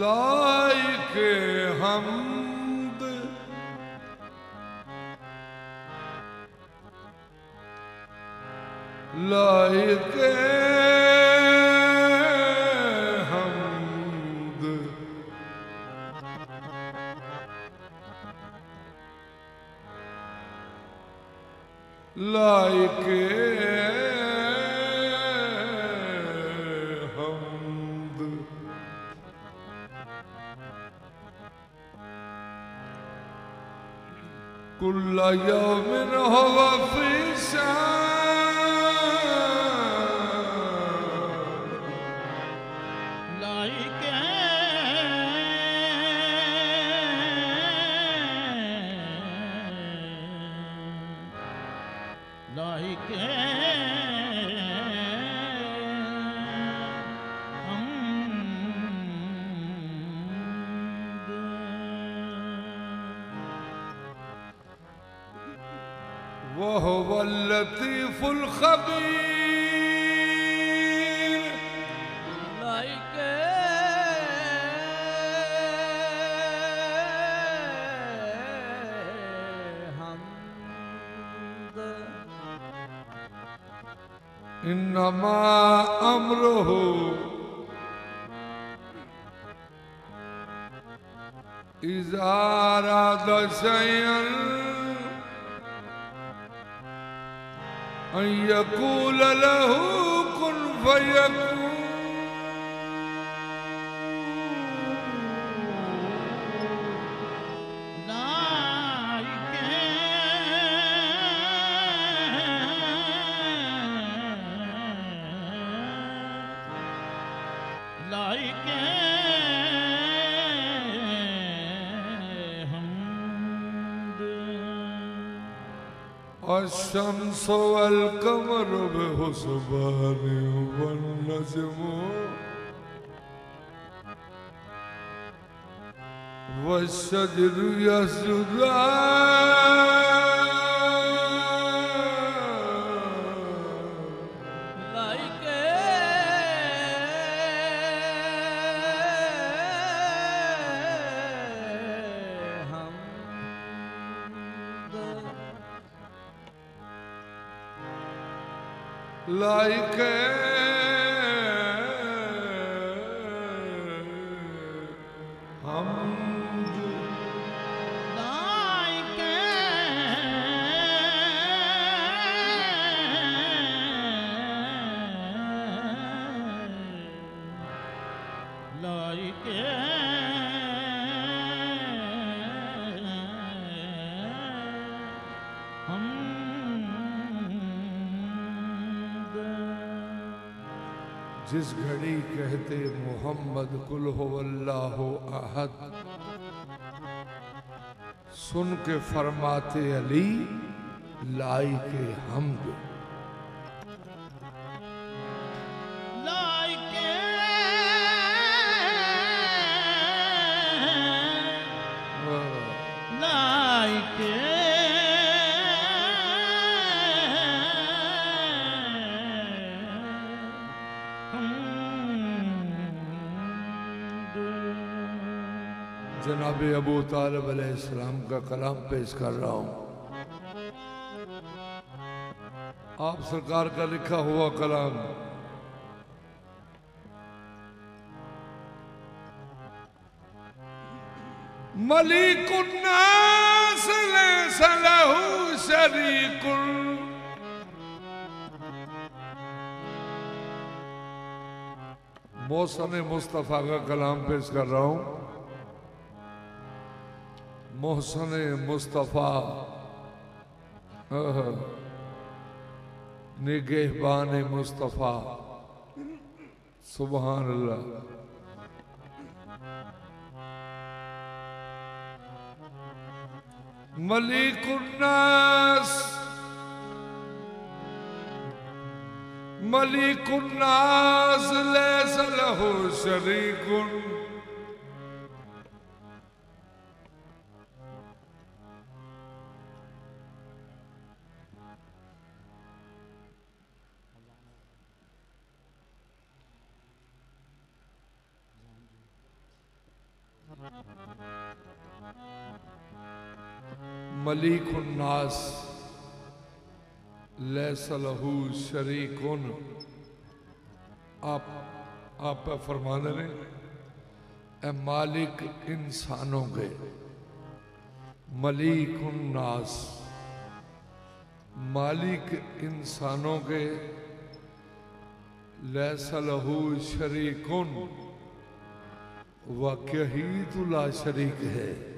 Allah ya الشمس والقمر بحسبان والنجم والشجر يسجدان جس گھڑی کہتے محمد کل ہو اللہ احد۔ سن کے فرماتے علی لائی کے حمد۔ طالب علیہ السلام کا کلام پیش کر رہا ہوں۔ آپ سرکار کا لکھا ہوا کلام۔ ملیک الناس لیس له شریک۔ محسن مصطفیٰ کا کلام پیش کر رہا ہوں۔ محسن مصطفیٰ نگہبان مصطفیٰ سبحان اللہ ملیک الناس ملیک الناس لیس له شریک ملیک الناس، لیس لہو شریکن۔ آپ آپ پہ فرما دیں اے مالک انسانوں کے ملیک الناس۔ مالک انسانوں کے، لیس لہو شریکن۔ وکہید لا شریک ہے۔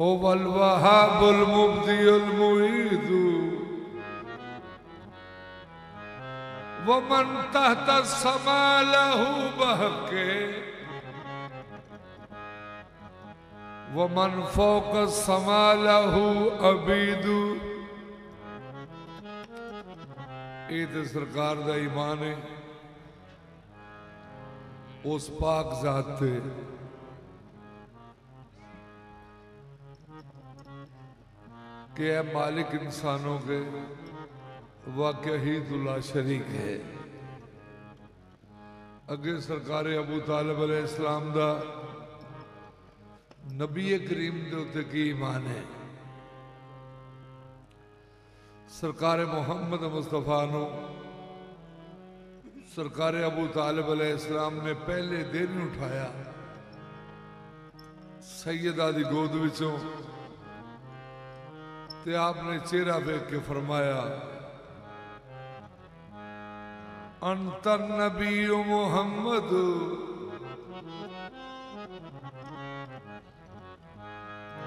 هو الوهاب المبدي المعيد ومن تحت السماء له بهكه ومن فوق السماء له عبید. یہ سرکار دا ایمان ہے. اس پاک ذات تے۔ کہ اے مالک انسانوں کے واقعی لا شریک ہے۔ اگے سرکار ابو طالب علیہ السلام دا نبی کریم دے کی ایمان ہے؟ سرکار محمد مصطفیٰ نو سرکار ابو طالب علیہ السلام نے پہلے دن اٹھایا سیدہ دی گود وچوں تے آپ نے چہرہ بیک کے فرمایا انت النبی محمد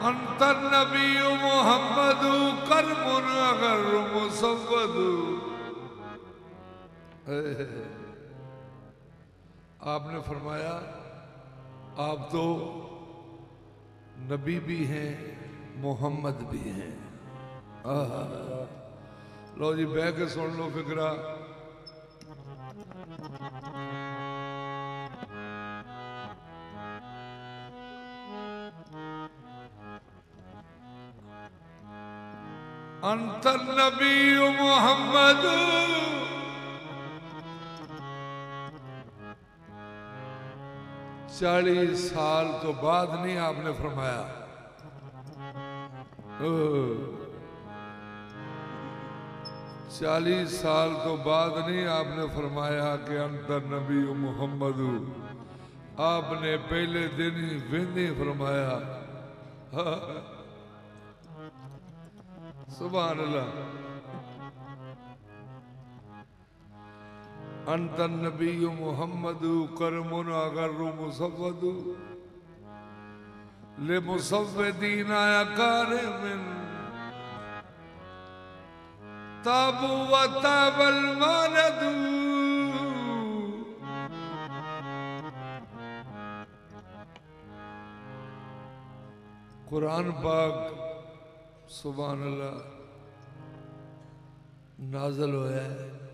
انت النبی محمد کرم اگر مصود آپ نے فرمایا، آپ تو نبی بھی ہیں، محمد بھی ہیں۔ لو جی بہ کے سن لو فکرہ۔ انت النبی محمد۔ چالیس سال تو بعد نہیں آپ نے فرمایا۔ چالیس سال تو بعد نہیں آپ نے فرمایا کہ انتر نبی محمد۔ آپ نے پہلے دن ہی ویندی فرمایا۔ سبحان اللہ۔ انت النبی محمد کرم اگر مصفد. لمصفدين أكارم تابوا وتاب المالد قرآن پاک، سبحان اللہ، نازل ہوا ہے۔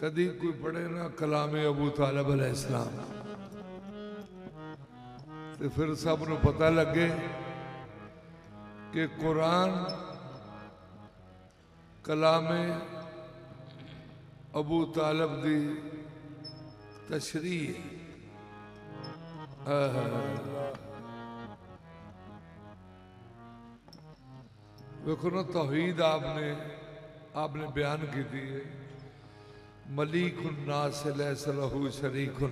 کدی کوئی پڑھے نا کلام ابو طالب علیہ السلام۔ تو پھر سب نو پتہ لگے کہ قرآن کلام ابو طالب دی تشریح ہے۔ ویکھو نا توحید آپ نے آپ نے بیان کی تھی۔ ملیک الناس لیس لہو شریک.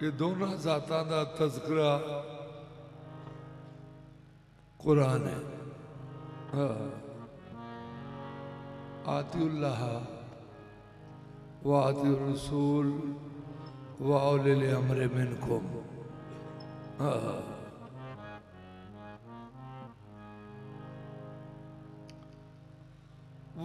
یہ دونوں ذاتاں دا تذکرہ قرآن ہے. ہاں. آتی اللہ وآتی الرسول وآولی الامر منکم. ہاں.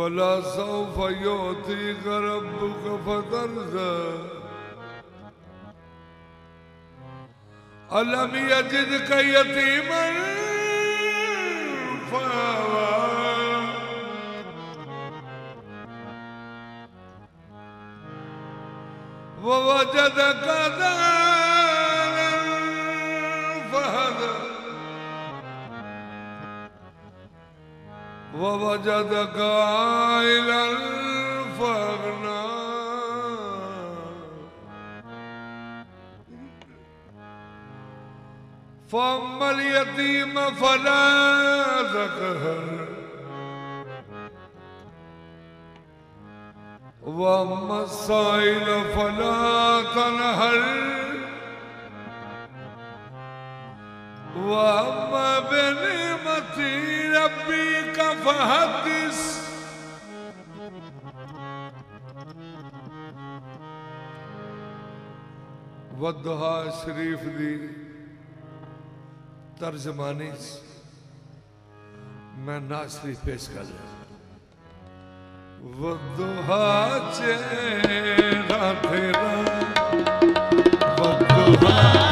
ولا سوف يعطيك ربك فترضى ألم يجدك يتيما فآوى ووجدك ضالا ووجدك عائلا فأغنى. فأما اليتيم فلا تقهر وأما السائل فلا تنهر. وأما بنعمة ربك فحدث۔ ودہا شریف دی ترجمانی میں ناصری پیش کر رہا ودہا چہرہ تیرا ودہا ودہا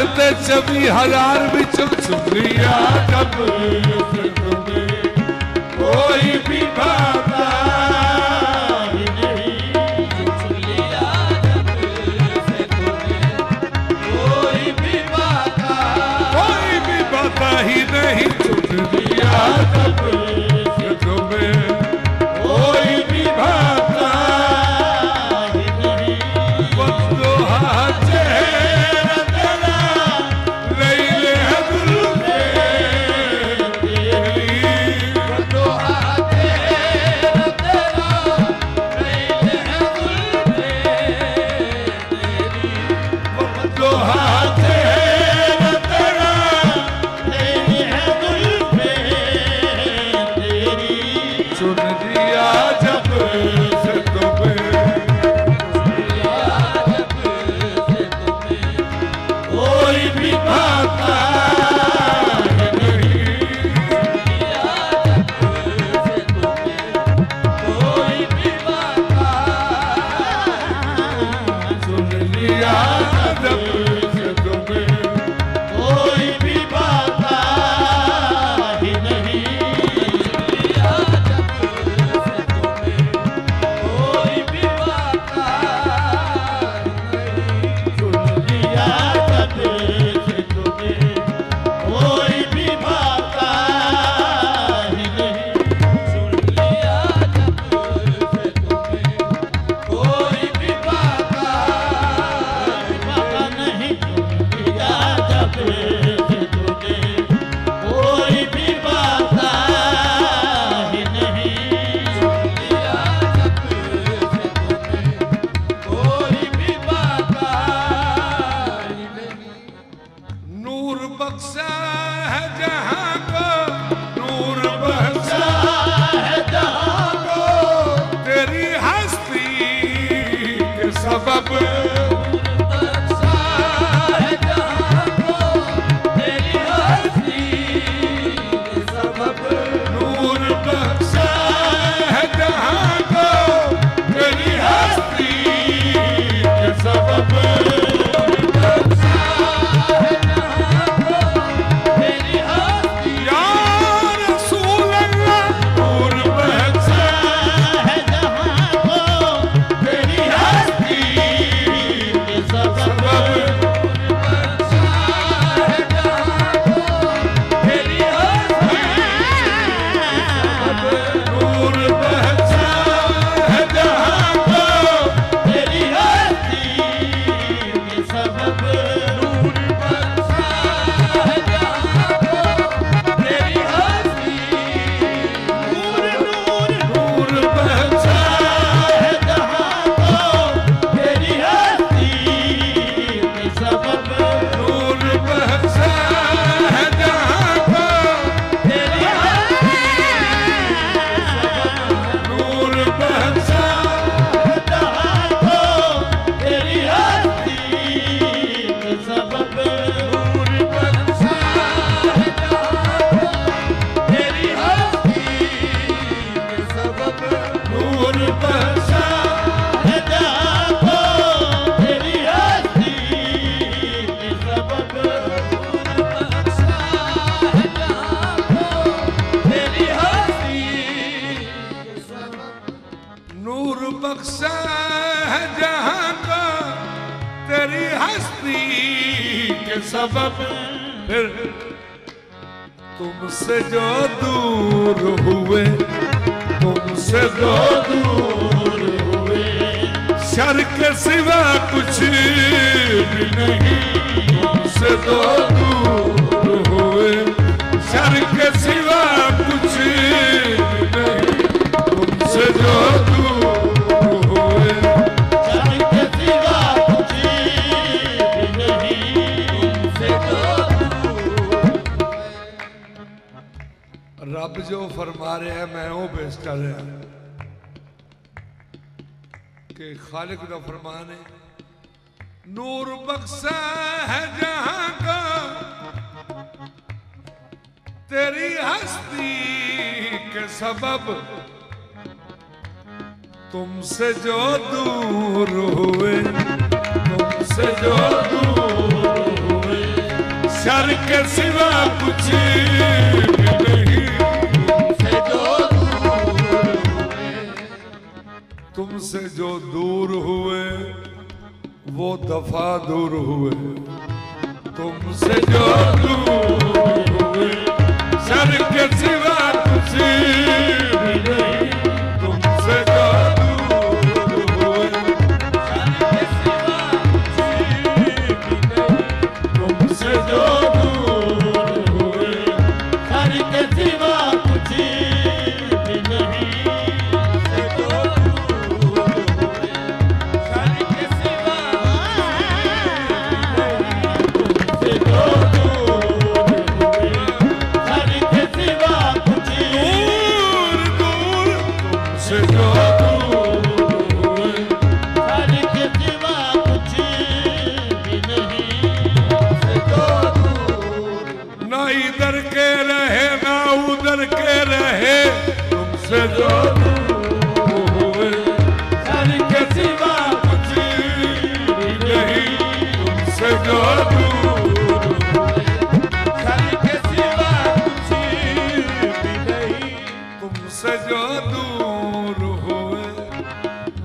تخت چمی ہزار بچم سمریا جب کوئی بھی بابا کوئی بھی بابا ہی نہیں چپ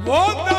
Opa!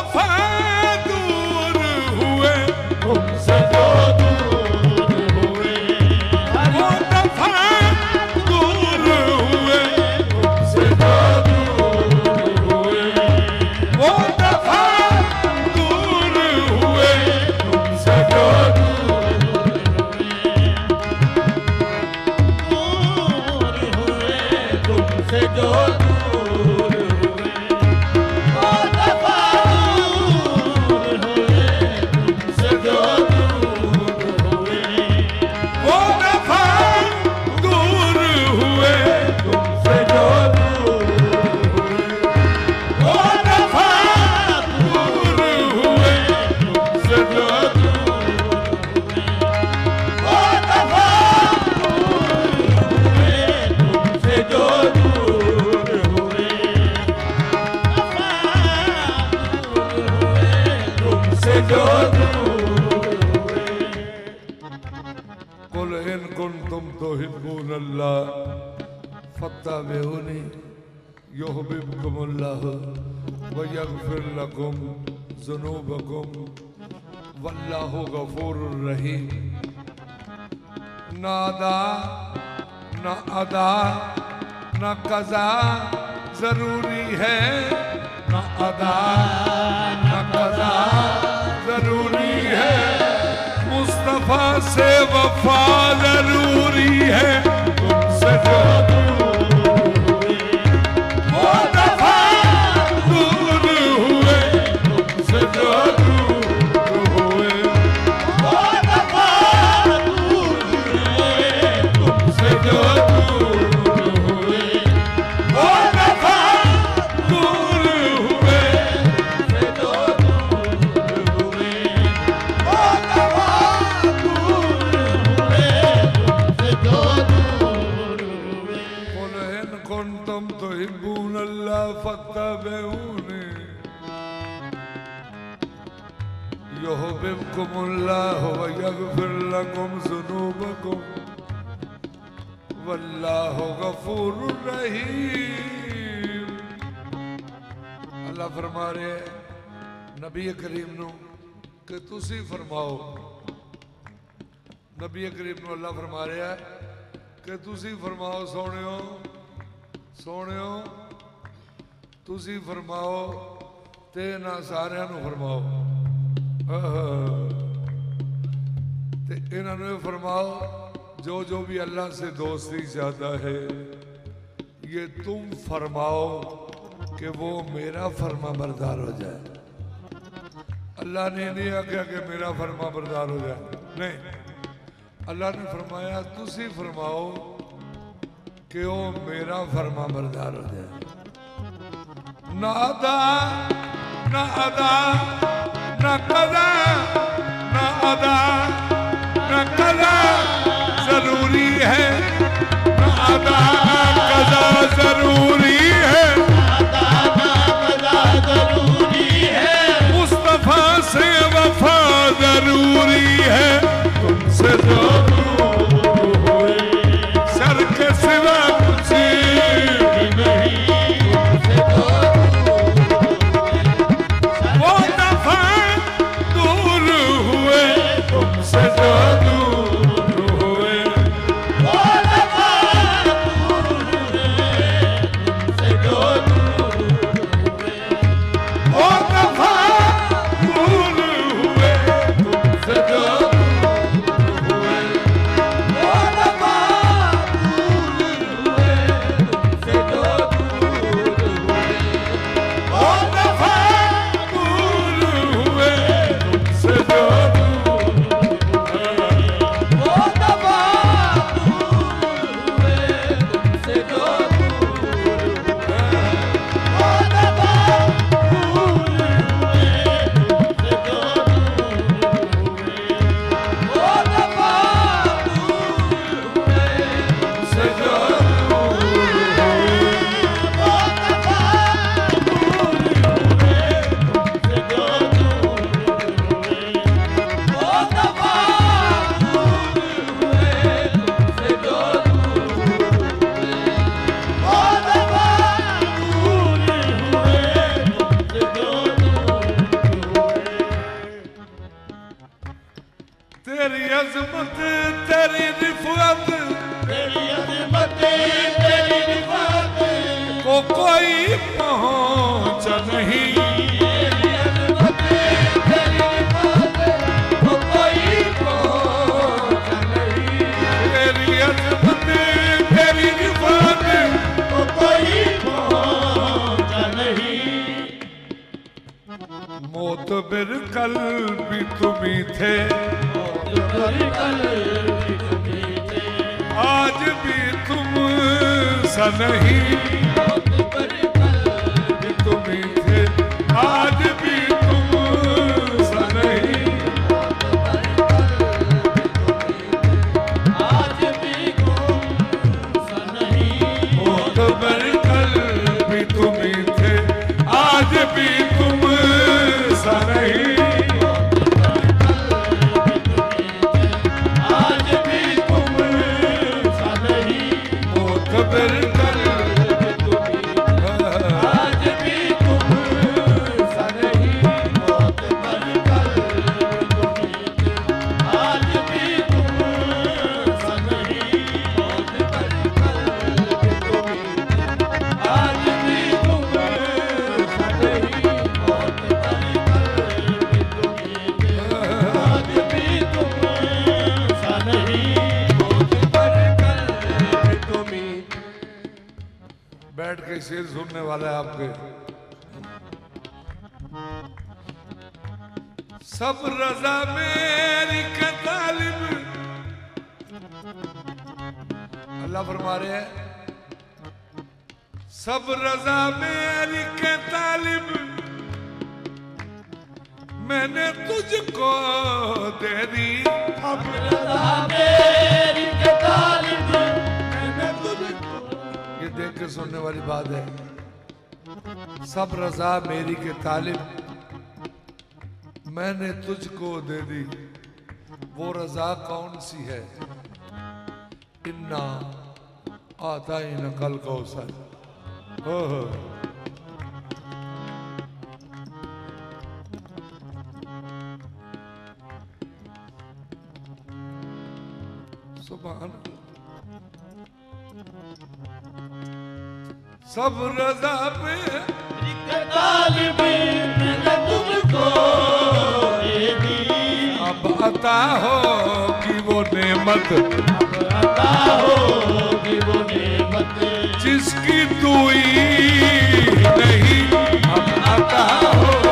غفور رحیم. نہ ادا نہ ادا، نہ قضا ضروری ہے. نہ ادا، نہ قضا ضروری ہے. مصطفیٰ سے وفا ضروری ہے. تم سے جو يحببكم الله ويغفر لكم ذنوبكم والله غفور رحيم اللہ فرما رہے ہیں نبی کریم نو کہ تسی فرماؤ نبی کریم نو اللہ فرما رہا ہے کہ تسی فرماؤ سونیو سونیو تسی فرماؤ تے نہ سارے نو فرماؤ آہ۔ تے انہوں نے فرماؤ، جو جو بھی اللہ سے دوستی چاہتا ہے، یہ تم فرماؤ کہ وہ میرا فرما بردار ہو جائے۔ اللہ نے نہیں آگیا کہ میرا فرما بردار ہو جائے۔ نہیں۔ اللہ نے فرمایا، تسی فرماؤ کہ وہ میرا فرما بردار ہو جائے۔ نہ ادا نہ ادا۔ نہ شیر سننے والا ہے آپ کے۔ سب رضا میری کا طالب۔ اللہ فرما رہے ہیں۔ سب رضا میری کے طالب۔ میں نے تجھ کو دے دی۔ اب رضا میری کے طالب۔ میں نے تجھ کو یہ دیکھ کے سننے والی بات ہے۔ سب رضا میری کے طالب، میں نے تجھ کو دے دی۔ وہ رضا کون سی ہے؟ انا آتا ہی نقل کو سر سبحان اللہ۔ سب رضا پہ طالب میں تجھ کو اب عطا ہوگی وہ نعمت۔ اب عطا ہوگی وہ نعمت۔ جس کی دوئی نہیں اب عطا ہوگی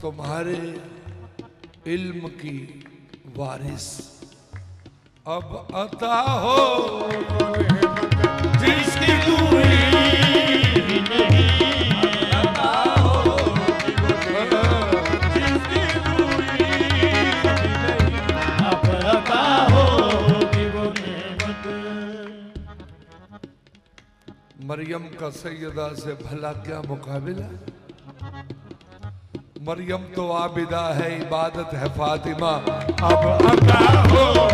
تمہارے علم کی وارث۔ اب عطا ہو۔ جس کی دوری مریم کا سیدہ سے بھلا کیا مقابلہ؟ مریم تو عابدہ ہے عبادت ہے فاطمہ۔ اب عطا ہو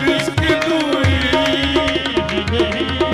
جس کی دوئی نہیں۔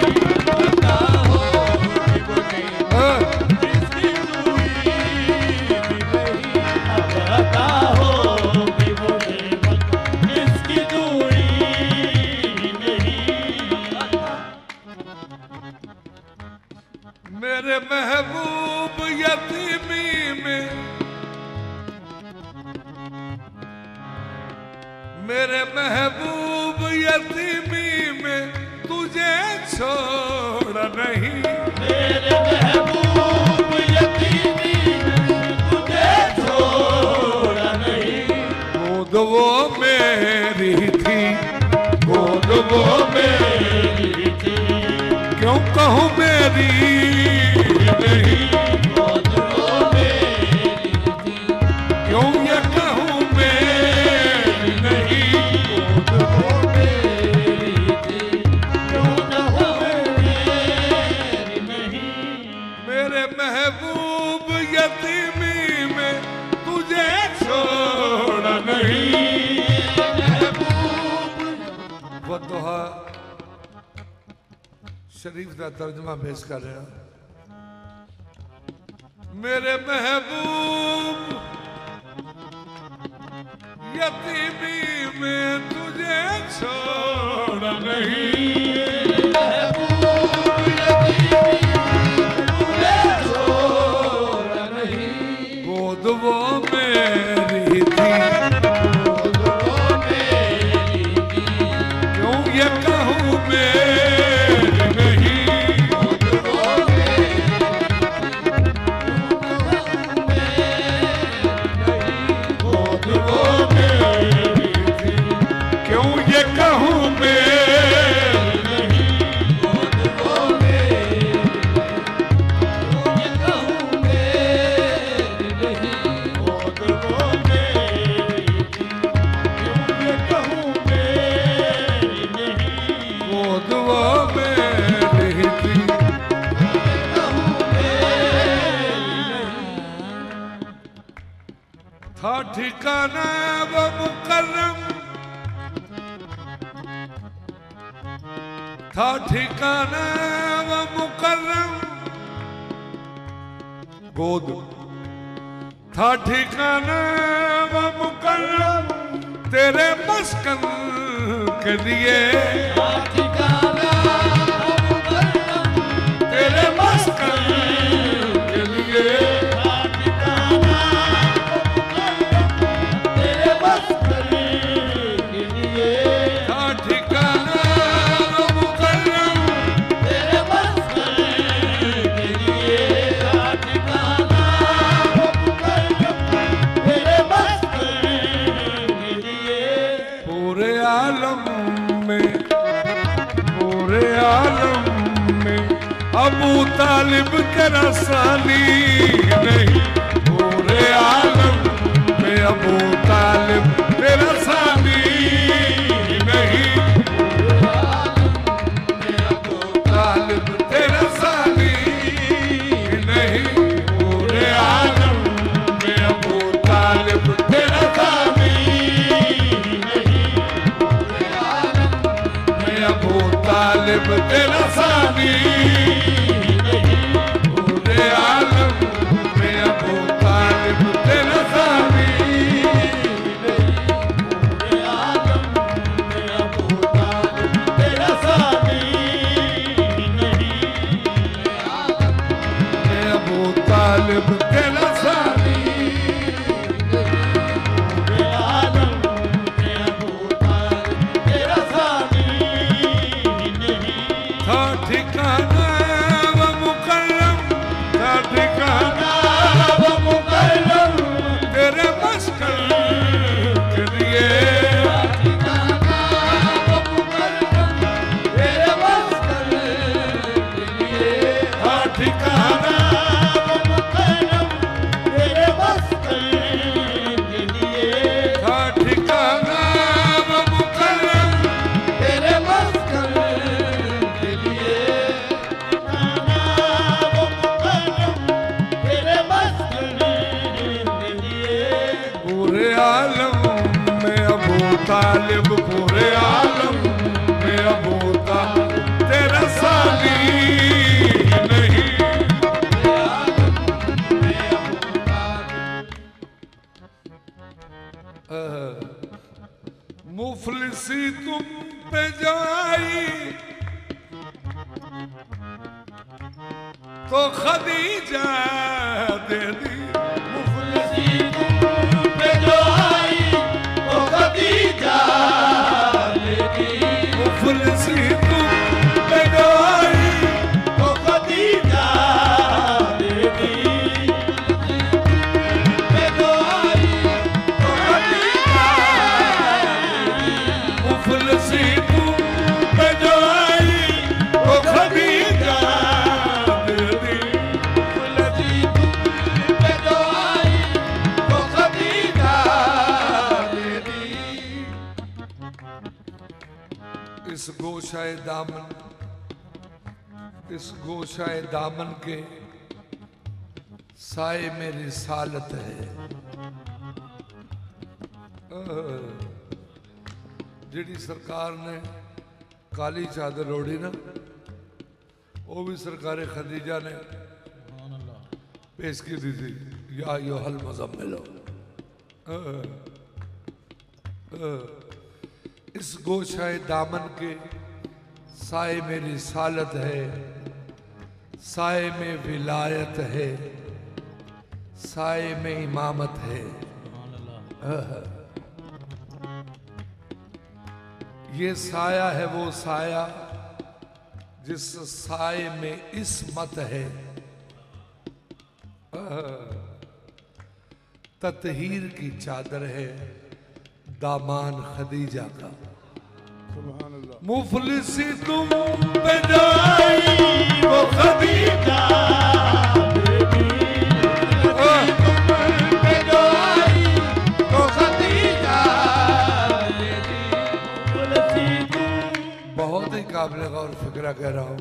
be atrás de uma vez, cara. ਗੋਦ। ਥਾ ਠਿਕਾਨਾ ਵਾ ਮੁਕਰਮ ਤੇਰੇ ਮਸਕਨ ਕੇ volver a salir. گوشہ دامن، اس گوشہ دامن کے سائے میں رسالت ہے۔ جڑی سرکار نے کالی چادر اوڑی نا وہ بھی سرکار خدیجہ نے پیش کی دی تھی۔ یا یو حل مزم ملو۔ اس گوشہ دامن کے سائے میں رسالت ہے، سائے میں ولایت ہے، سائے میں امامت ہے۔ یہ سایہ ہے وہ سایہ جس سائے میں عصمت ہے۔ تطہیر کی چادر ہے دامان خدیجہ کا۔ مفلس تم بدائی وہ خدیجہ قابل غور فکرہ کہہ رہا ہوں۔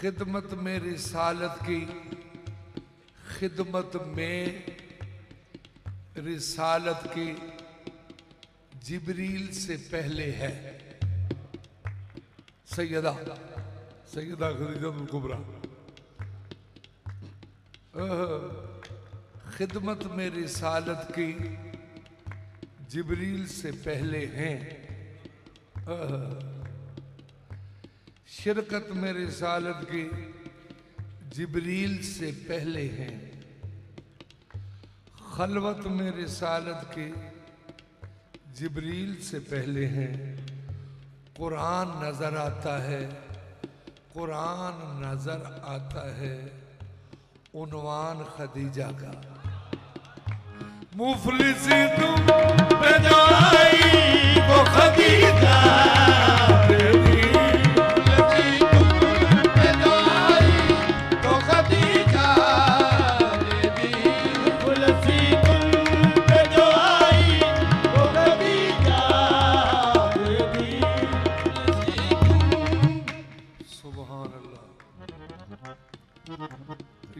خدمت میں رسالت کی، خدمت میں رسالت کی جبریل سے پہلے ہے۔ سیدہ سیدہ خدیجت القبرہ خدمت میں رسالت کی جبریل سے پہلے ہیں۔ شرکت میں رسالت کی جبریل سے پہلے ہیں۔ خلوت میں رسالت کی جبریل سے پہلے ہیں۔ قرآن نظر آتا ہے۔ قرآن نظر آتا ہے عنوان خدیجہ کا۔ مفلسی تم خدیجہ۔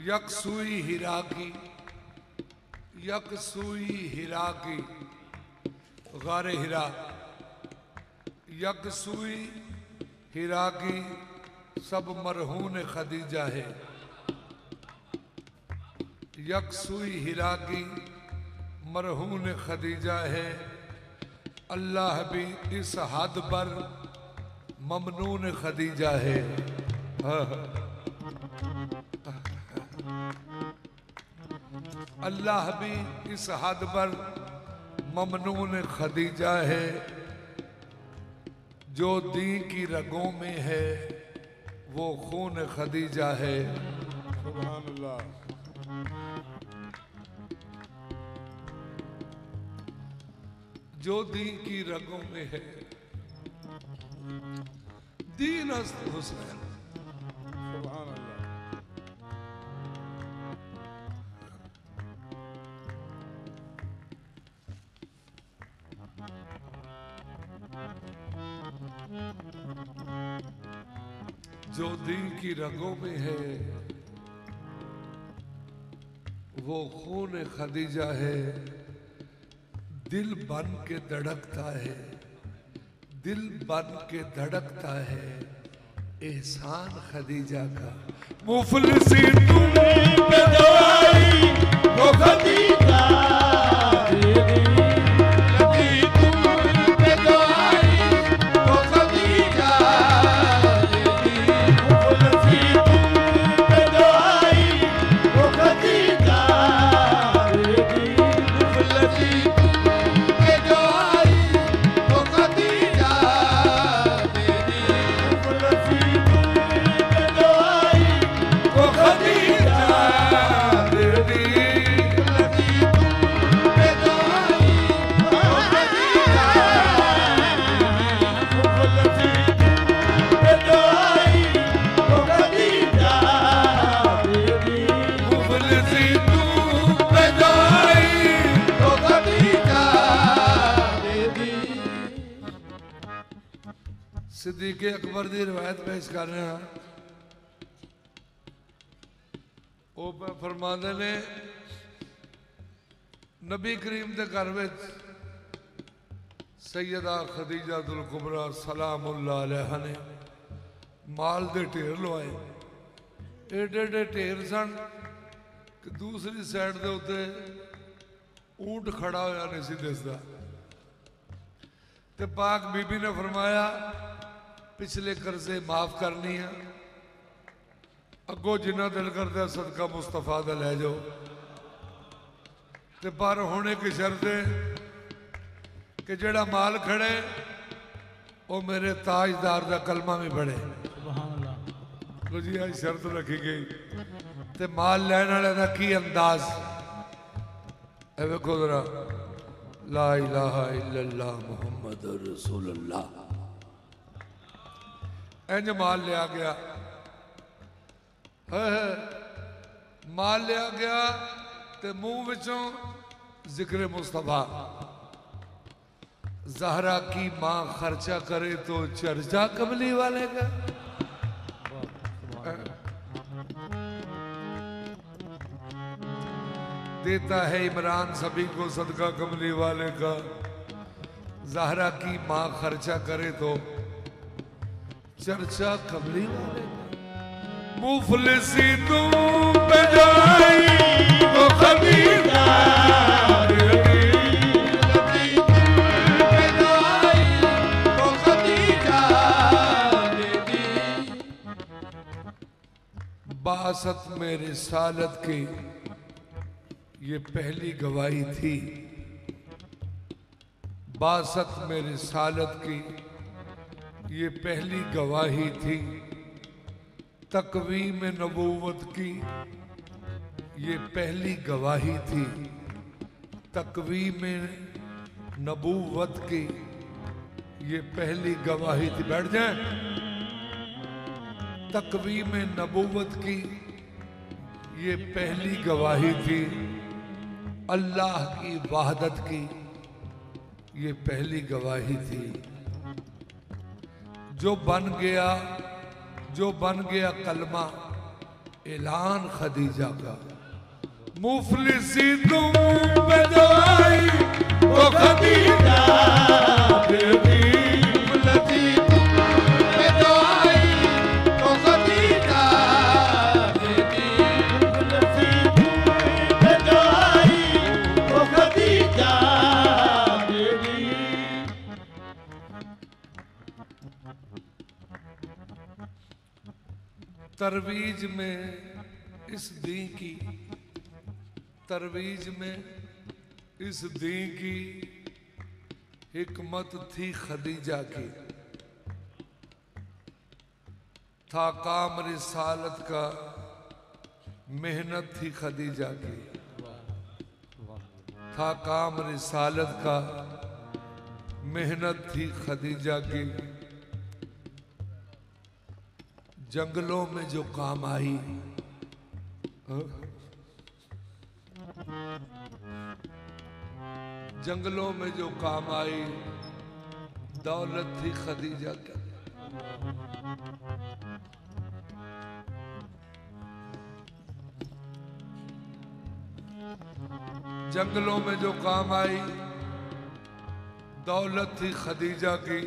یک سوئی ہرا کی یک سوئی ہرا کی غار ہرا یک سوئی ہرا کی سب مرہون خدیجہ ہے۔ یک سوئی ہرا کی مرہون خدیجہ ہے۔ اللہ بھی اس حد پر ممنون خدیجہ ہے۔ ہاں، ہاں۔ اللہ بھی اس حد پر ممنون خدیجہ ہے جو دین کی رگوں میں ہے وہ خون خدیجہ ہے۔ سبحان اللہ۔ جو دین کی رگوں میں ہے۔ دین است حسین رگوں میں ہے۔ وہ خون خدیجہ ہے۔ دل بن کے دھڑکتا ہے۔ دل بن کے دھڑکتا ہے۔ احسان خدیجہ کا۔ مفلسی تمہیں صدیق اکبر دی روایت پیش کر رہے ہیں وہ پہ فرماندے نے نبی کریم دے گھر وچ سیدہ خدیجہ الکبرى سلام اللہ علیہ نے مال دے ٹھیر لوائے ایڈے ایڈے ٹھیر سن کہ دوسری سائڈ دے ہوتے اونٹ کھڑا ہویا نہیں سی دسدا تے پاک بی بی نے فرمایا پچھلے قرضے معاف کرنی ہے دل صدقہ مصطفیٰ دا لے ہونے کی شرط ہے کہ جڑا مال کھڑے وہ میرے تاجدار دا کلمہ بھی پڑھے۔ سبحان اللہ۔ لو جی شرط رکھی گئی۔ تے مال لین والے دا کی انداز؟ اے ویکھو ذرا۔ لا الہ الا اللہ محمد انج مال لیا گیا ہائے مال لیا گیا تے منہ وچوں ذکر مصطفیٰ زہرا کی ماں خرچہ کرے تو چرچا کملی والے کا دیتا ہے عمران سبھی کو صدقہ کملی والے کا زہرا کی ماں خرچہ کرے تو چرچا کملی والے مفلسی تم پہ جائی وہ باست میں رسالت کی یہ پہلی گواہی تھی باست میں رسالت کی یہ پہلی گواہی تھی تقویم نبوت کی۔ یہ پہلی گواہی تھی تقویم نبوت کی۔ یہ پہلی گواہی تھی۔ بیٹھ جائیں۔ تقویم نبوت کی یہ پہلی گواہی تھی۔ اللہ کی وحدت کی یہ پہلی گواہی تھی۔ جو بن گیا، جو بن گیا کلمہ، اعلان خدیجہ کا۔ مفلسی تم پہ دعائی وہ خدیجہ ترویج میں اس دین کی، ترویج میں اس دین کی حکمت تھی خدیجہ کی۔ تھا کام رسالت کا محنت تھی خدیجہ کی۔ تھا کام رسالت کا محنت تھی خدیجہ کی۔ جنگلوں میں جو کام آئی۔ جنگلوں میں جو کام آئی، دولت تھی خدیجہ کی جنگلوں میں جو کام آئی، دولت تھی خدیجہ کی۔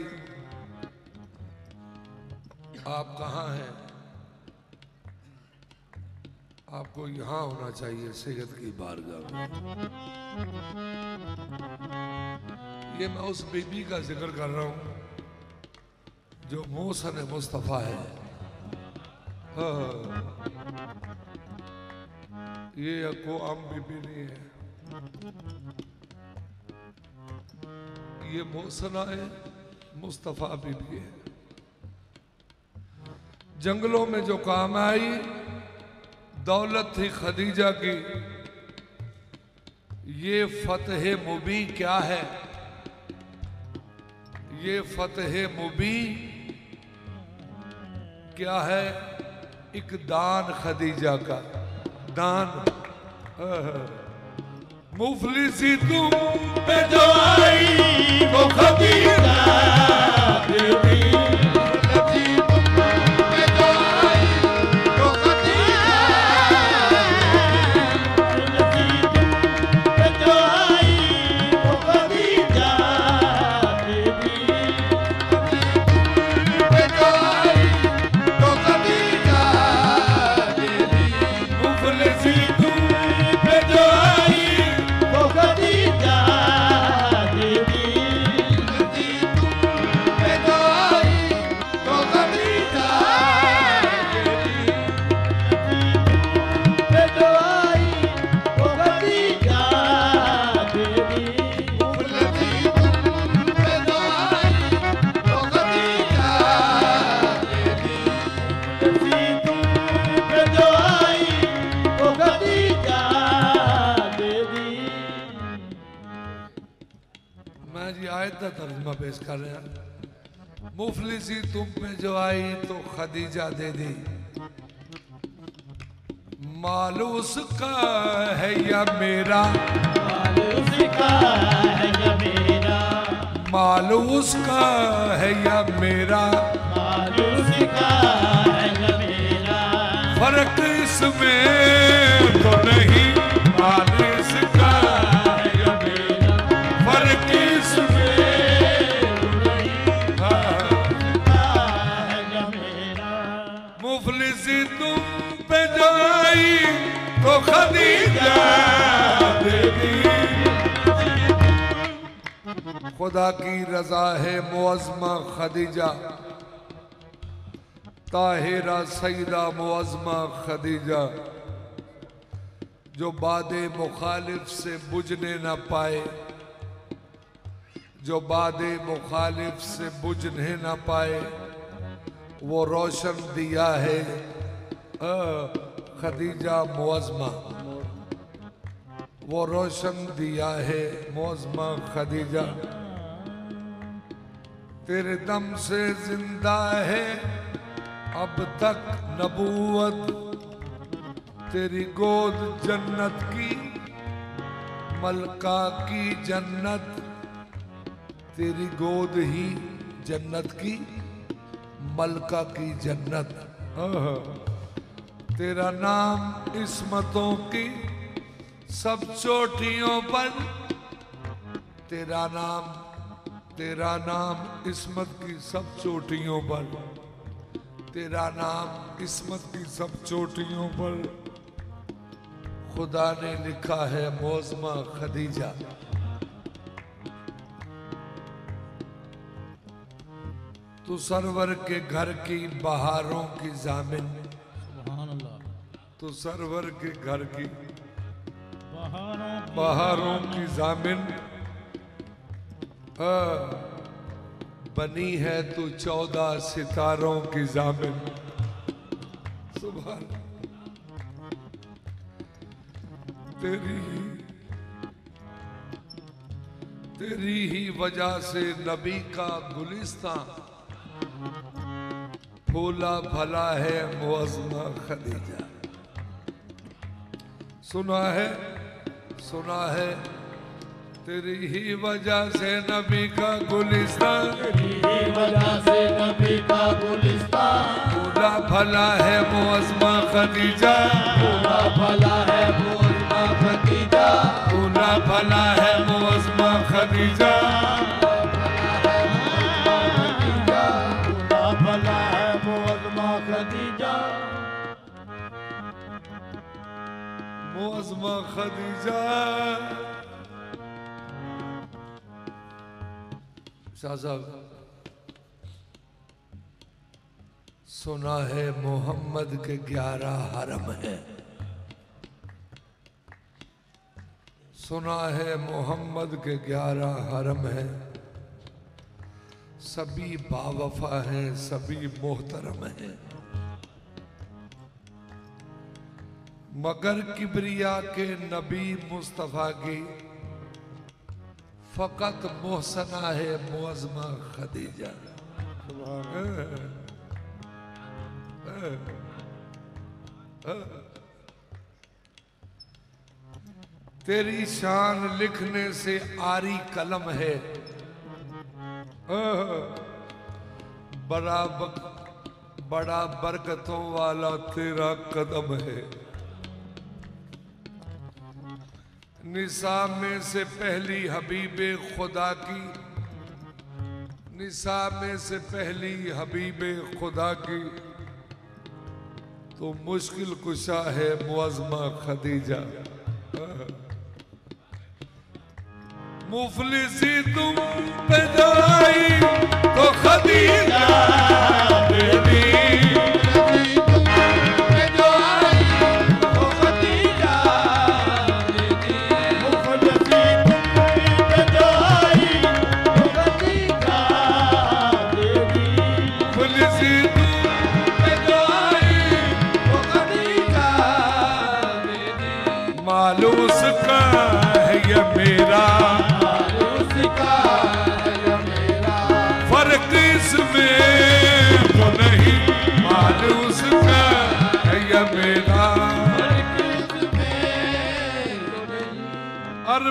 آپ کہاں ہیں؟ آپ کو یہاں ہونا چاہیے صحت کی بارگاہ میں۔ یہ میں اس بی بی کا ذکر کر رہا ہوں، جو موسن مصطفیٰ ہے۔ ہاں۔ یہ کو عام بی بی نہیں ہے۔ یہ موسنا ہے، مصطفیٰ بی بی ہے۔ جنگلوں میں جو کام آئی، دولت تھی خدیجہ کی۔ یہ فتح مبی کیا ہے؟ یہ فتح مبی کیا ہے؟ ایک دان خدیجہ کا۔ دان۔ مفلسی تم پہ جو آئی، وہ خدیجہ بی پیش کر رہا ہوں مفلسی تم پہ جو آئی تو خدیجہ دے دی۔ مال اس کا ہے یا میرا؟ اس کا ہے یا میرا؟ مال اس کا ہے یا میرا؟ مالوس کا ہے یا میرا؟ فرق اس میں تو نہیں۔ مال تم پہ جو آئی تو خدیجہ خدا کی رضا ہے معظمہ خدیجہ۔ طاہرہ، سیدہ معظمہ خدیجہ۔ جو باد مخالف سے بجھنے نہ پائے۔ جو باد مخالف سے بجھنے نہ پائے۔ وہ روشن دیا ہے۔ خدیجہ معظمہ۔ وہ روشن دیا ہے معظمہ خدیجہ۔ تیرے دم سے زندہ ہے اب تک نبوت۔ تیری گود جنت کی، ملکہ کی جنت۔ تیری گود ہی جنت کی، ملکہ کی جنت۔ تیرا نام عصمتوں کی سب چوٹیوں پر تیرا نام تیرا نام عصمت کی سب چوٹیوں پر، تیرا نام عصمت کی سب چوٹیوں پر۔ خدا نے لکھا ہے موزمہ خدیجہ۔ تو سرور کے گھر کی بہاروں کی زامن۔ تو سرور کے گھر کی بہاروں کی زامن ہاں، بنی ہے تو چودہ ستاروں کی زامن۔ سبحان تیری تیری ہی وجہ سے نبی کا گلستان پھولا بھلا ہے موزمہ خدیجہ۔ سنا ہے سنا ہے تیری ہی وجہ سے نبی کا گلستان۔ تیری وجہ سے نبی کا گلستان۔ پورا بھلا ہے موزمہ خدیجہ۔ پورا بھلا ہے موزمہ خدیجہ۔ پورا بھلا ہے موزمہ خدیجہ۔ خدیجہ۔ شاہ صاحب، سنا ہے محمد کے گیارہ حرم ہیں۔ سنا ہے محمد کے گیارہ حرم ہیں۔ سبھی باوفا ہیں، سبھی محترم ہیں۔ مگر کبریا کے نبی مصطفیٰ کی فقط محسنہ ہے معظمہ خدیجہ۔ تیری شان لکھنے سے آری قلم ہے۔ بڑا بڑا برکتوں والا تیرا قدم ہے۔ نصاب میں سے پہلی حبیب خدا کی نصاب میں سے پہلی حبیب خدا کی۔ تو مشکل کشا ہے معظمہ خدیجہ۔ مفلسی تم پہ جائی تو خدیجہ۔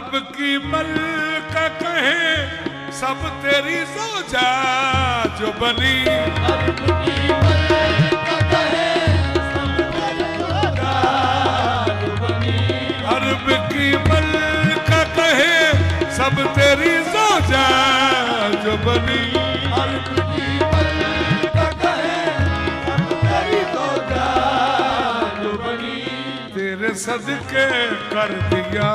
عرب کی ملکہ کہے سب تیری زوجہ جو بنی۔ عرب کی ملکہ کہے سب تیری زوجہ جو بنی۔ تیرے صدقے کر دیا۔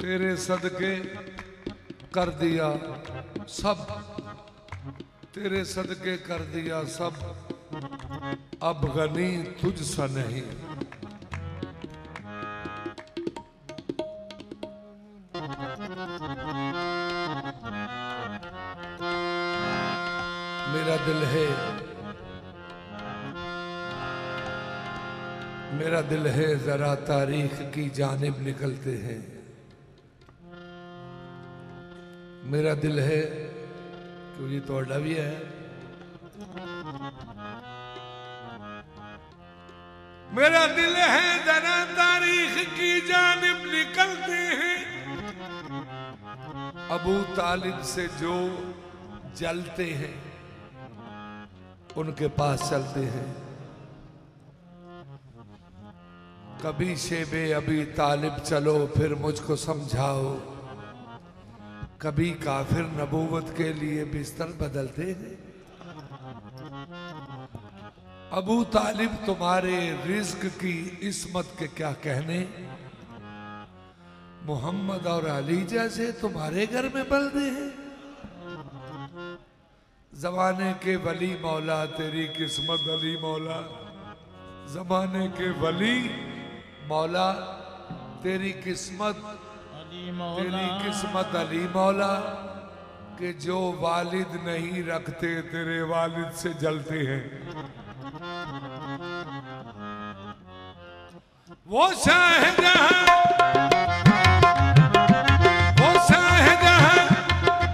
تیرے صدقے کر دیا سب تیرے صدقے کر دیا سب اب غنی تجھ سا نہیں میرا دل ہے میرا دل ہے، ذرا تاریخ کی جانب نکلتے ہیں۔ میرا دل ہے، کیوں یہ توڑا بھی ہے۔ میرا دل ہے، ذرا تاریخ کی جانب نکلتے ہیں۔ ابو طالب سے جو جلتے ہیں، ان کے پاس چلتے ہیں۔ کبھی شیبے ابھی طالب چلو، پھر مجھ کو سمجھاؤ۔ کبھی کافر نبوت کے لیے بستر بدلتے ہیں۔ ابو طالب، تمہارے رزق کی عصمت کے کیا کہنے؟ محمد اور علی جیسے تمہارے گھر میں بلدے ہیں۔ زمانے کے ولی مولا، تیری قسمت علی مولا۔ زمانے کے ولی مولا تیری قسمت تیری قسمت علی مولا کہ جو والد نہیں رکھتے تیرے والد سے جلتے ہیں۔ وہ شاہ جہاں وہ شاہ جہاں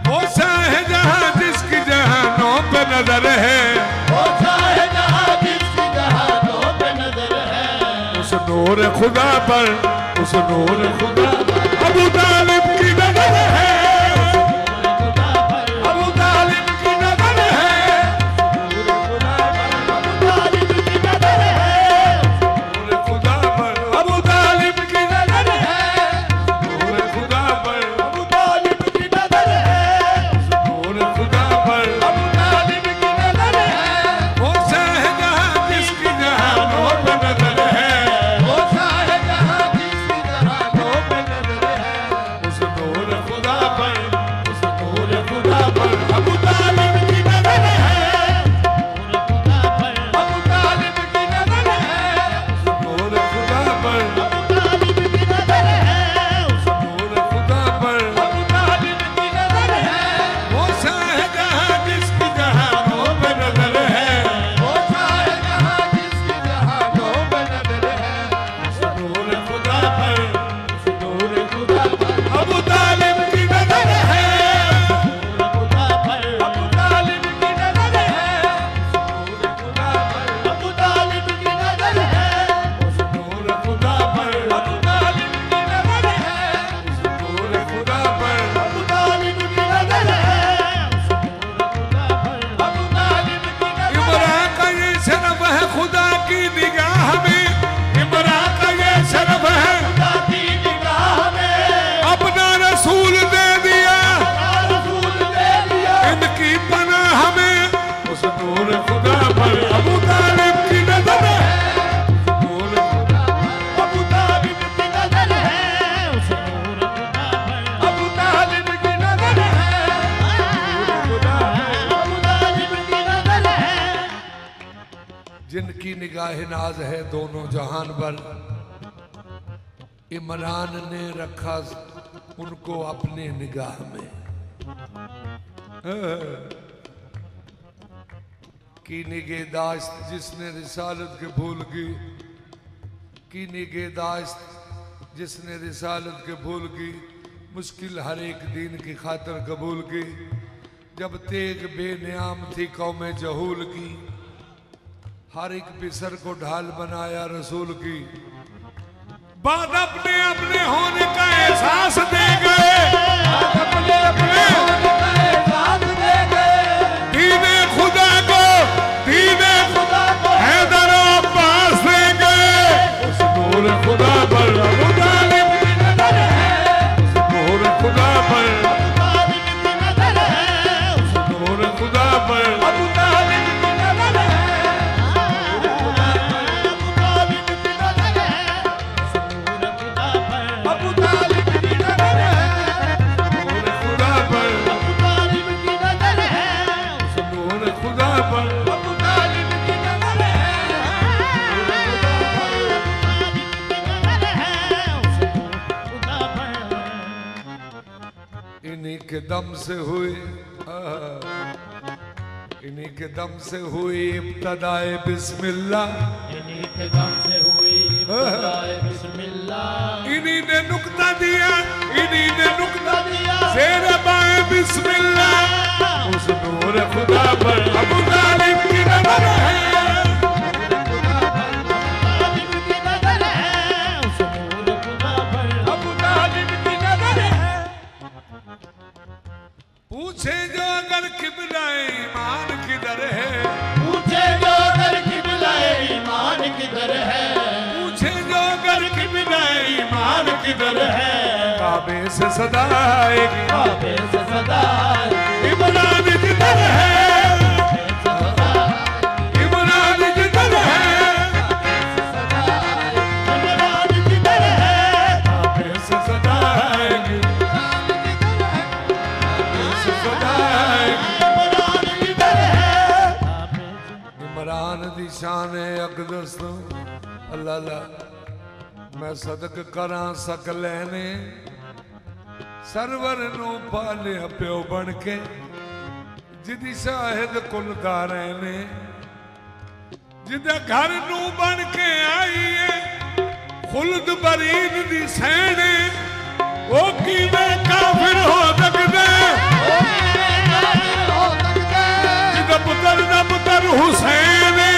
وہ شاہ جہاں جس کی جہانوں پہ نظر ہے۔ نور خدا پر اس نور خدا ابو طالب رسالت کے بھول گئی۔ کی نگہ داشت جس نے رسالت کے بھول گئی، مشکل ہر ایک دین کی خاطر قبول کی۔ جب تیگ بے نیام تھی قوم جہول کی، ہر ایک پسر کو ڈھال بنایا رسول کی۔ بعد اپنے اپنے ہونے کا احساس دے گئے۔ اپنے اپنے انہی کے دم سے ہوئی انہی کے دم سے ہوئی ابتدائے بسم اللہ۔ بسم اللہ انہی نے نکتہ دیا انہی نے نکتہ دیا۔ زیر بائے بسم اللہ۔ اس نور خدا پر ابو طالب کی نظر ہے۔ پوچھے جو اگر قبلہ ایمان کدھر ہے پوچھے جو در قبلہ ایمان کدھر ہے پوچھے جو اگر قبلہ ایمان کدھر ہے کعبے سے صدا آئے گی کعبے سے صدا عمران کدھر ہے شان اقدس اللہ اللہ میں صدق کراں سک لینے سرور نو پالیا پیو بن کے جدی شاہد کل دارے نے جدے گھر نو بن کے آئی ہے خلد برین دی سینے وہ کی میں کافر ہو سکتے جدہ پتر نہ پتر حسین اس نور خدا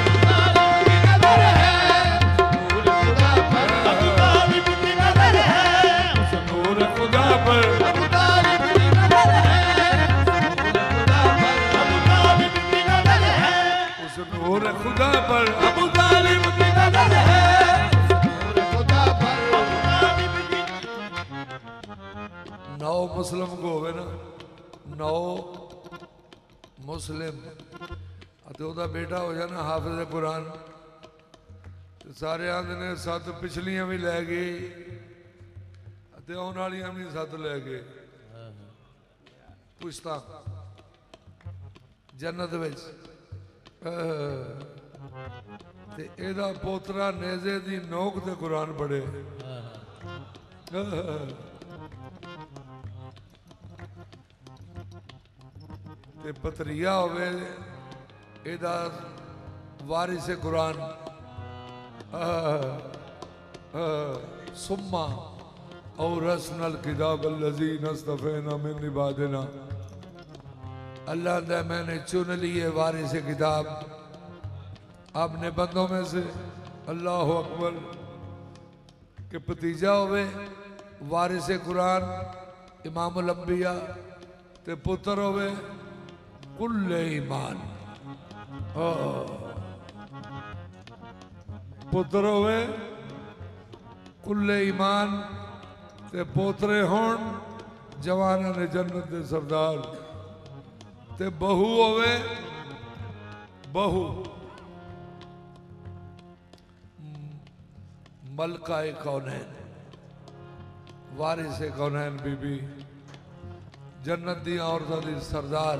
ਮੁਸਲਮ ਗੋਵਨ ਨੌ ਮੁਸਲਿਮ। ਅਤੇ ਉਹਦਾ ਬੇਟਾ ਹੋ ਜਾਣਾ ਹਾਫਿਜ਼ ਕੁਰਾਨ। ਸਾਰੇ ਆਂਦੇ ਨੇ ਸੱਤ ਪਿਛਲੀਆਂ ਵੀ ਲੈ ਗਏ ਅਤੇ ਆਉਣ ਵਾਲੀਆਂ ਵੀ ਸੱਤ ਲੈ ਗਏ। ਪੁੱਛਤਾ ਜੰਨਤ ਵਿੱਚ ਤੇ ਇਹਦਾ ਪੋਤਰਾ ਨੇਜ਼ੇ ਦੀ ਨੋਕ ਤੇ ਕੁਰਾਨ ਪੜੇ تے پتریا ہوئے ایدہ وارث قرآن۔ سمہ اورسنا الکتاب اللذین استفینا من عبادنا۔ اللہ نے میں نے چن لیے وارث کتاب۔ آپ نے بندوں میں سے اللہ اکبر کہ پتیجا ہوئے وارث قرآن، امام الانبیاء تے پتر ہوئے کل ایمان۔ پتر ہوئے کل ایمان تے پوترے ہون جوانہ نے جنت دے سردار۔ تے بہو ہوئے بہو۔ ملکہ کونین، وارث کونین بی بی جنت دی عورتوں دی سردار۔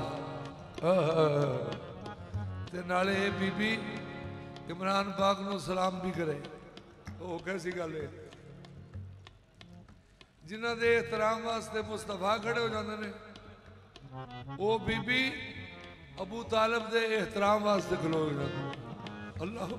ਤੇ ਨਾਲੇ ਬੀਬੀ ਇਮਰਾਨ ਪਾਕ ਨੂੰ ਸਲਾਮ ਵੀ ਕਰੇ। ਉਹ ਕੈਸੀ ਗੱਲ ਹੈ ਜਿਨ੍ਹਾਂ ਦੇ ਇਤਰਾਮ ਵਾਸਤੇ ਮੁਸਤਫਾ ਖੜੇ ਹੋ ਜਾਂਦੇ ਨੇ, ਉਹ ਬੀਬੀ ਅਬੂ ਤਾਲਬ ਦੇ ਇਤਰਾਮ ਵਾਸਤੇ ਖਲੋ ਜਾਂਦੇ ਅੱਲਾਹ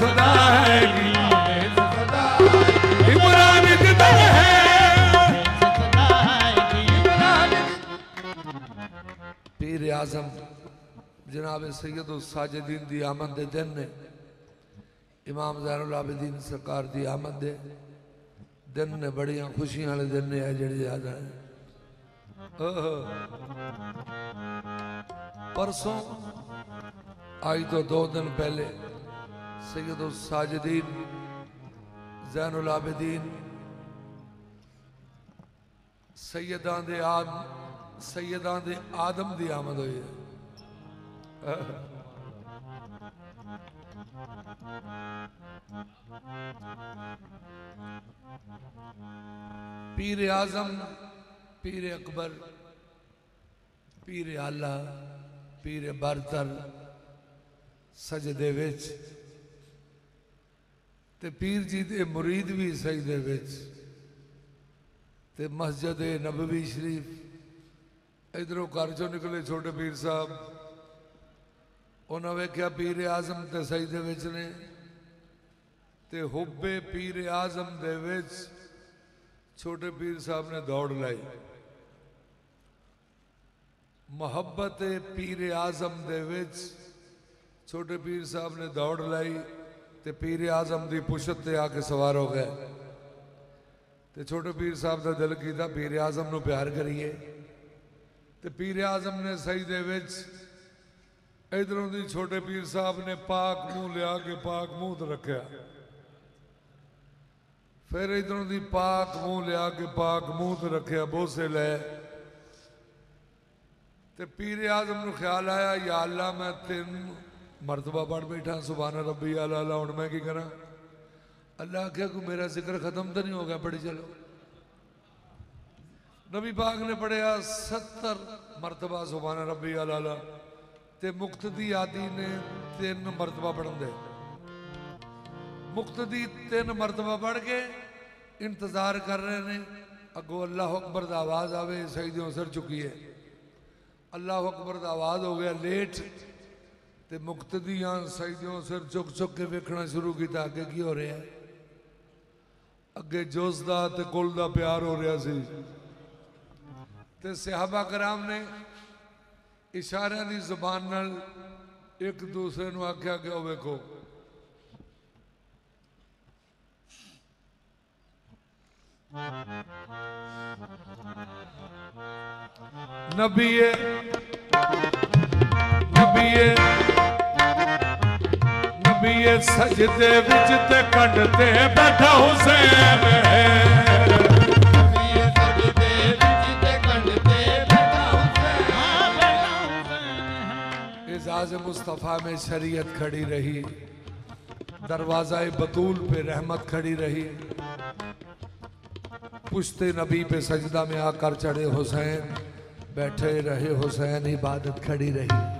صدا ہے عمران کدھر پیر اعظم جناب سید الساجدین دی آمد دے دن نے، امام زین العابدین سرکار دی آمد دے دن نے بڑیاں خوشیاں والے دن نے ہے جڑی یاد آئے۔ پرسوں آئی تو دو دن پہلے Seyyid-i Sacidin, Zeynul Abidin, Saiyadan ਦੇ ਆਦ ਸੈਯਦਾਂ ਦੇ ਆਦਮ ਦੀ ਆਮਦ ਹੋਈ ਹੈ ਪੀਰ ਆਜ਼ਮ ਪੀਰ ਅਕਬਰ ਪੀਰ ਆਲਾ ਪੀਰ ਬਰਤਰ ਸਜਦੇ ਵਿੱਚ تے پیر جی دے مرید بھی سجدے وچ۔ تے مسجد نبوی شریف۔ ادھروں گھر چوں نکلے چھوٹے پیر صاحب۔ انہوں نے کیا پیر اعظم تے سجدے وچ نے۔ تے حب پیر اعظم دے وچ چھوٹے پیر صاحب نے دوڑ لائی۔ محبت پیر اعظم دے وچ چھوٹے پیر صاحب نے دوڑ لائی۔ ਤੇ ਪੀਰ ਆਜ਼ਮ ਦੀ ਪੁਸ਼ਤ ਤੇ ਆ ਕੇ ਸਵਾਰ ਹੋ ਗਏ ਤੇ ਛੋਟੇ ਪੀਰ ਸਾਹਿਬ ਦਾ ਦਿਲ ਕੀਤਾ ਪੀਰ ਆਜ਼ਮ ਨੂੰ ਪਿਆਰ ਕਰੀਏ ਤੇ ਪੀਰ ਆਜ਼ਮ ਨੇ ਸਹੀ ਦੇ ਵਿੱਚ ਇਧਰੋਂ ਦੀ ਛੋਟੇ ਪੀਰ ਸਾਹਿਬ ਨੇ ਪਾਕ ਮੂੰਹ ਲਿਆ ਕੇ ਪਾਕ ਮੂੰਹ ਤੇ ਰੱਖਿਆ ਫਿਰ ਇਧਰੋਂ ਦੀ ਪਾਕ ਮੂੰਹ ਲਿਆ ਕੇ ਪਾਕ ਮੂੰਹ ਤੇ ਰੱਖਿਆ ਬੋਸੇ ਲੈ ਤੇ ਪੀਰ ਆਜ਼ਮ ਨੂੰ ਖਿਆਲ ਆਇਆ ਯਾ ਅੱਲਾ ਮੈਂ ਤਿੰਨ مرتبہ بڑھ بیٹھا، سبحان ربی اللہ اللہ، ہوں میں کی کرا اللہ کیا کو میرا ذکر ختم تو نہیں ہوگا پڑھے چلو۔ نبی پاک نے پڑھیا ستر مرتبہ، سبحان ربی اللہ اللہ۔ تے مقتدی آدھی نے تین مرتبہ پڑھن دے۔ مقتدی تین مرتبہ پڑھ کے انتظار کر رہے ہیں اگو اللہ اکبر دا آواز آوے سعیدیوں سر چکی ہے۔ اللہ اکبر دا آواز ہو گیا لیٹ۔ تے مقتدیاں سیدیوں سر چک چک کے ویکھنا شروع کیتا اگے کی ہو رہا ہے؟ اگے جوز دا تے کل دا پیار ہو رہا سی۔ تے صحابہ کرام نے اشارہ دی زبان نال ایک دوسرے نو آکھیا کہ او ویکھو۔ نبی نبی یہ سجدے وچ تے بیٹھا حسین ہے۔ عزاز مصطفیٰ میں شریعت کھڑی رہی، دروازہ بطول پہ رحمت کھڑی رہی۔ پشتے نبی پہ سجدہ میں آ کر چڑھے حسین، بیٹھے رہے حسین، عبادت کھڑی رہی۔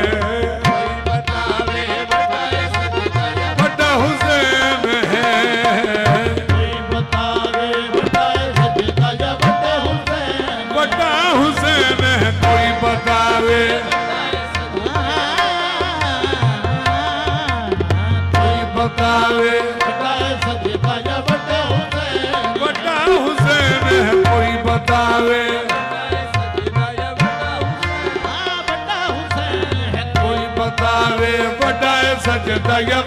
ਹੈ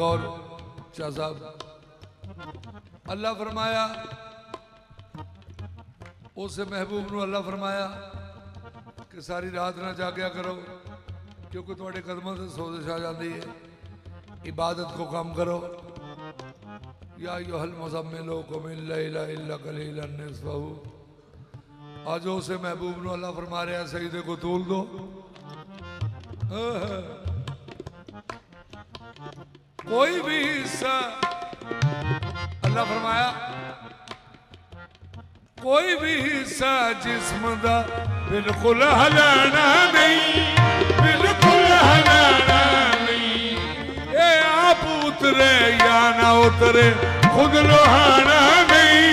غور، شاہ صاحب۔ اللہ فرمایا، اس محبوب نو اللہ فرمایا کہ ساری رات نہ جاگیا کرو، کیونکہ تھوڑے قدموں سے سوزش آ جاتی ہے۔ عبادت کو کم کرو۔ یا یوحل مزملو کو مل بہو آج اسے محبوب نو اللہ فرما رہا سعید کو طول دو۔ کوئی بھی حصہ اللہ فرمایا، کوئی بھی حصہ جسم دا بالکل ہلانا نہیں، بالکل ہلانا نہیں۔ اے آپ اترے یا نہ اترے، خود روحانا نہیں۔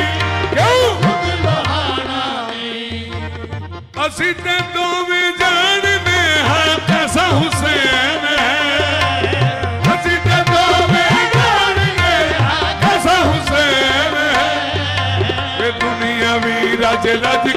کیوں؟ خود روحانا نہیں۔ اسی تے تو بھی جاننے ہاں کیسا حسین Será de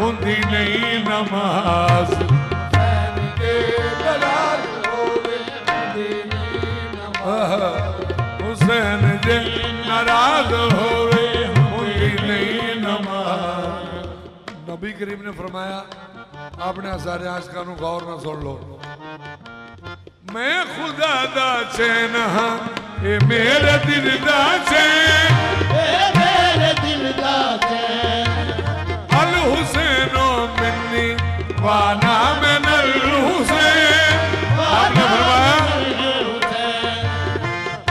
ਹੁੰਦੀ ਨਹੀਂ ਨਮਾਜ਼। ਨਬੀ ਕਰੀਮ ਨੇ ਫਰਮਾਇਆ, ਆਪਣੇ ਸਾਰੇ ਆਸ਼ਕਾਂ ਨੂੰ ਗੌਰ ਨਾਲ ਸੁਣ ਲੋ ਮੈਂ ਖੁਦਾ ਦਾ ਚੈਨ ਹਾਂ, ਇਹ ਮੇਰੇ ਦਿਲ ਦਾ ਚੈਨ। ਇਹ ਮੇਰੇ ਦਿਲ ਦਾ ਚੈਨ। الحسين مني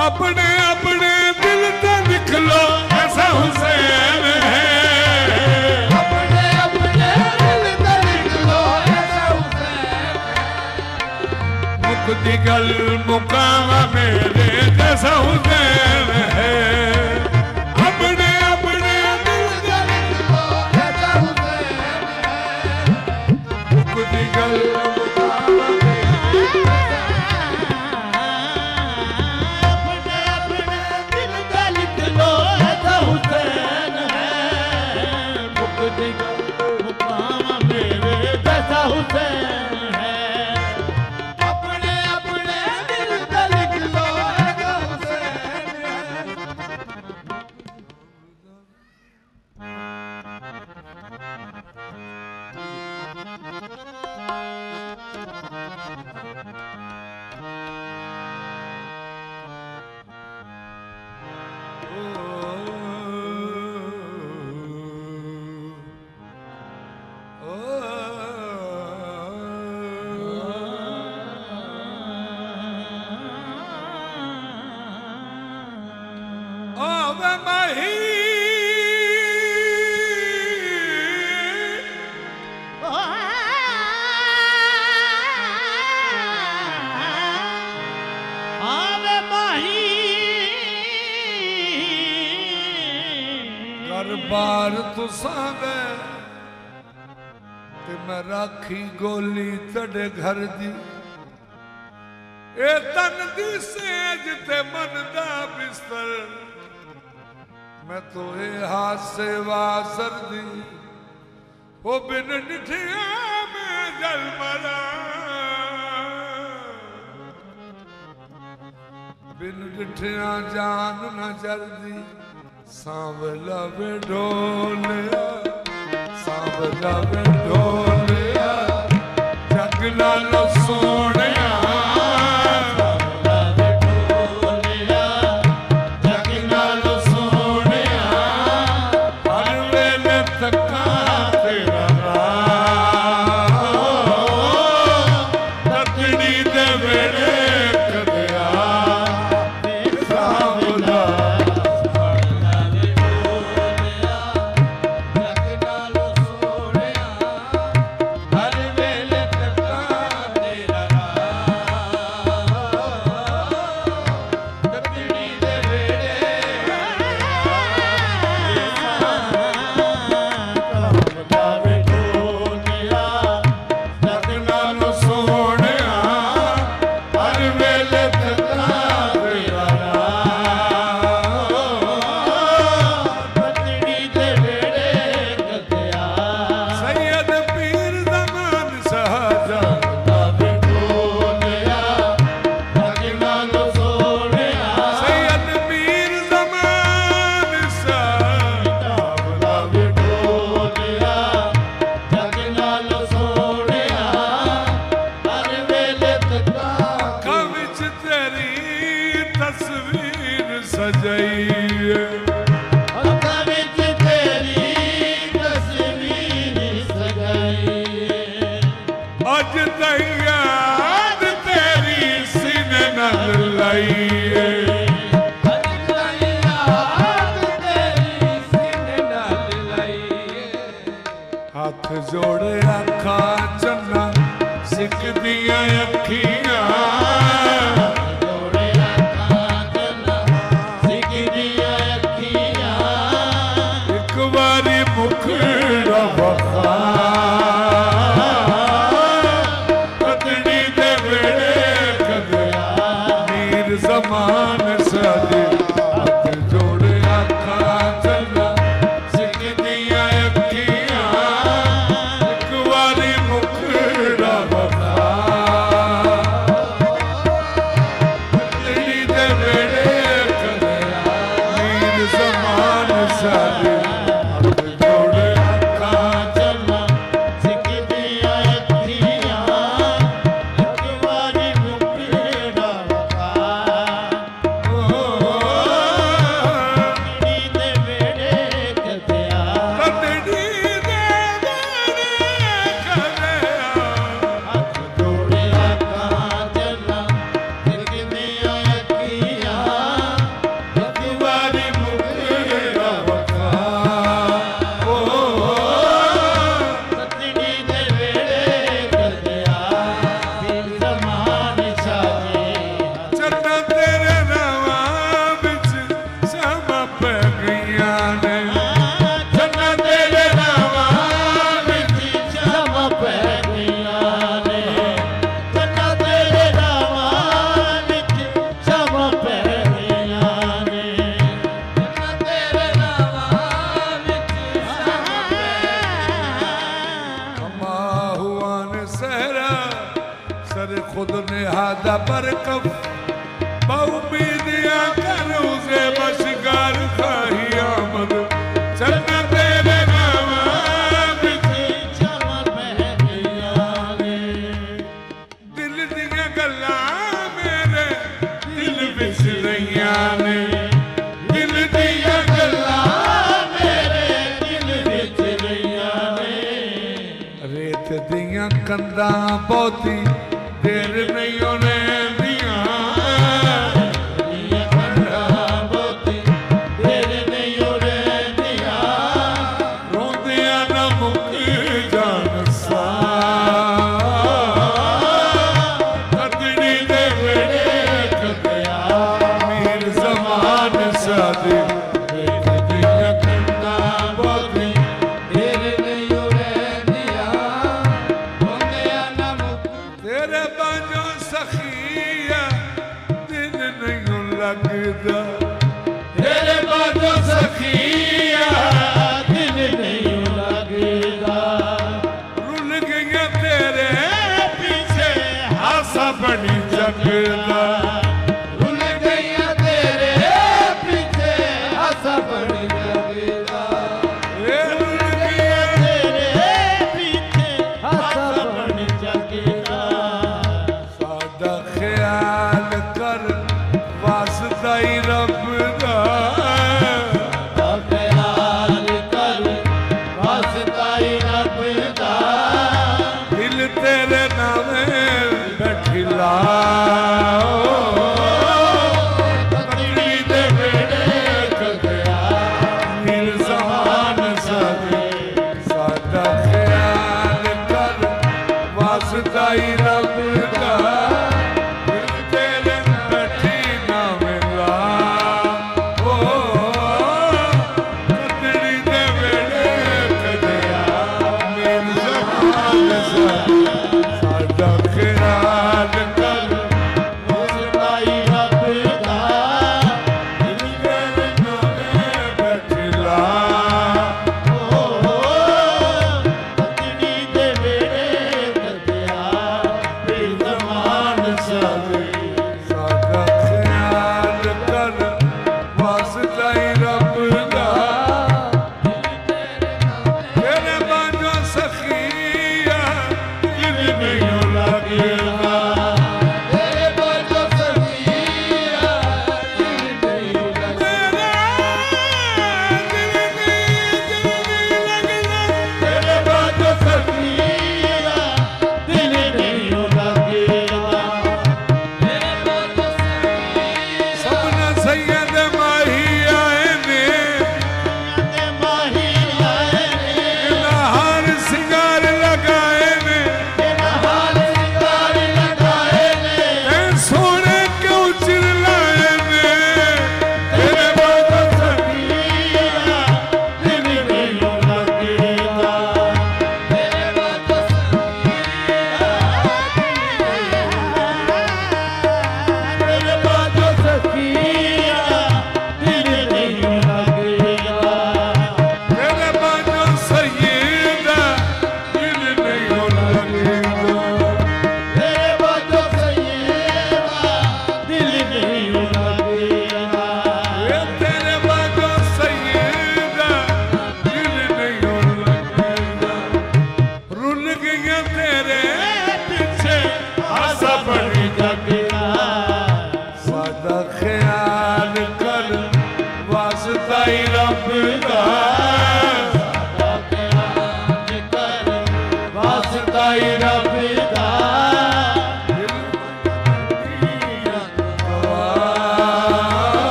اپنے اپنے دل سے نکلو ایسا حسین ہے اپنے اپنے سے میرے جیسا حسین José ਹਰਜੀ। ਇਹ ਤਨ ਦੀ ਸੇਜ ਤੇ ਮਨ ਦਾ ਬਿਸਤਰ। ਮੈਂ ਤੋਏ ਹਾਸੇ ਵਾਸਰ ਦੀ। ਉਹ ਬਿਨ ਨਿਠਿਆ ਮੈਂ ਜਲ ਮਰਾ। ਬਿਨ ਡਿਠਿਆ ਜਾਨ ਨਾ ਚਲਦੀ ਸਾਂਵਲਾ ਵੇ ਢੋਲਿਆ। ਸਾਂਵਲਾ ਵੇ ਢੋਲਿਆ। Aguilar los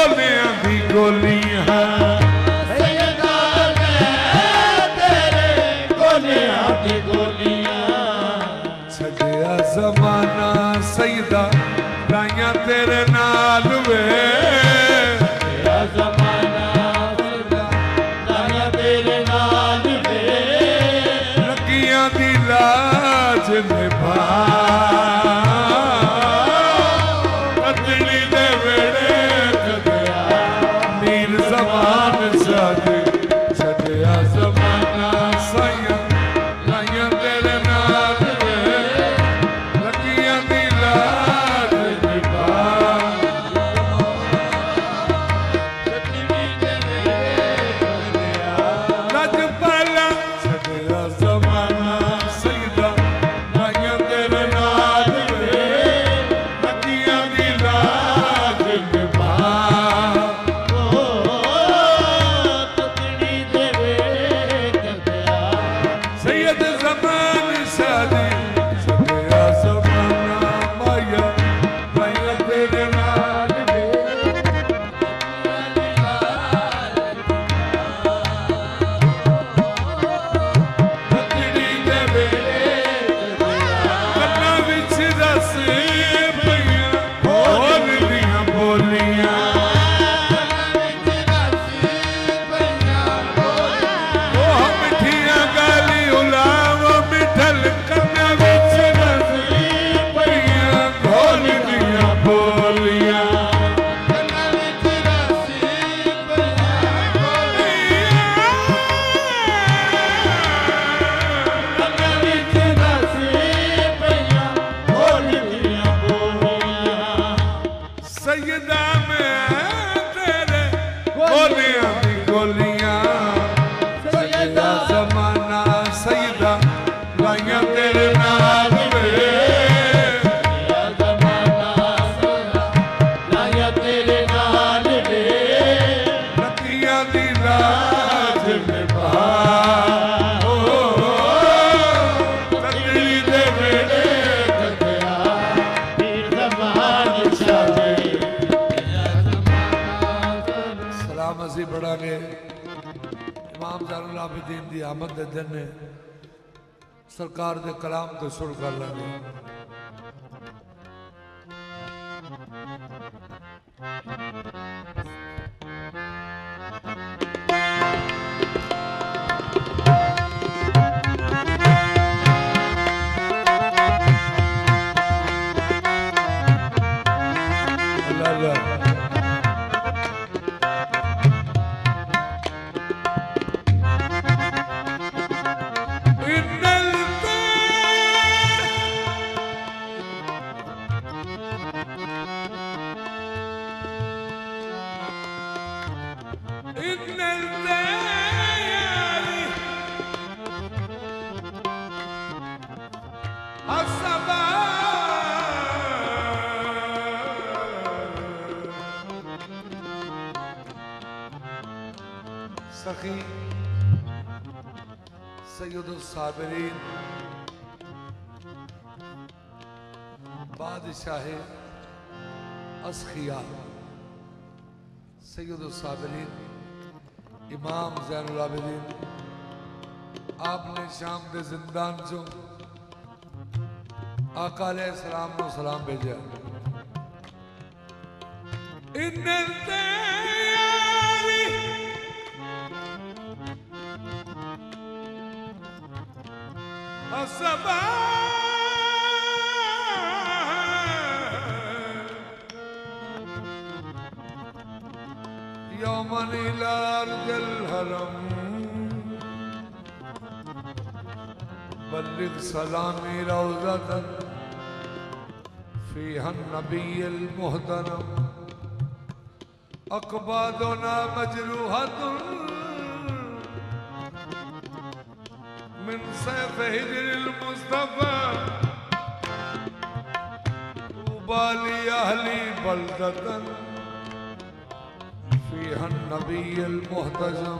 گولیاں گولی گولیاں سید الصابرین بادشاہ اسخیا سید الصابرین امام زین العابدین آپ نے شام دے زندان چوں آقا علیہ السلام نو الصباح يوما إلى أرض الهرم. بلغ سلامي روضة فيها النبي المهترم أقبادنا مجروحة هجر المصطفى طوبى لأهلي بلدة. فيها النبي المهتزم.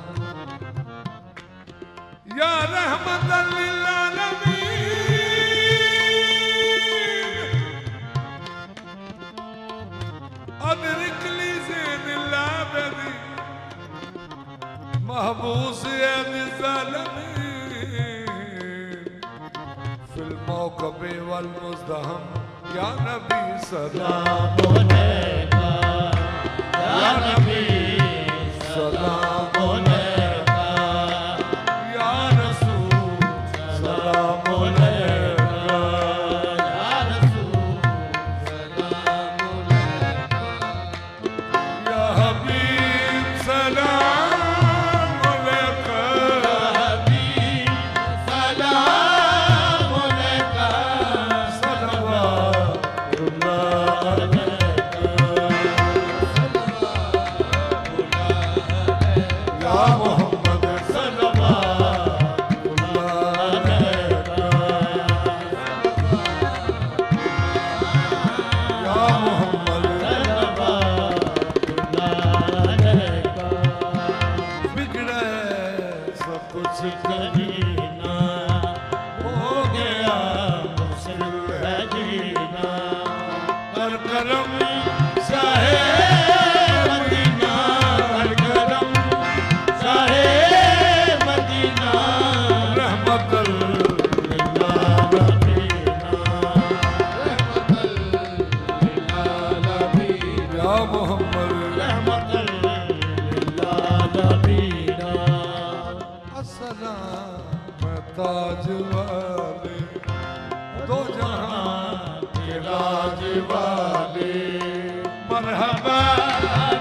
يا رحمة للعالمين. أدرك لي زين العابدين محبوس يا الظالمين والمزدهم يا نبي سلام يا نبي سلام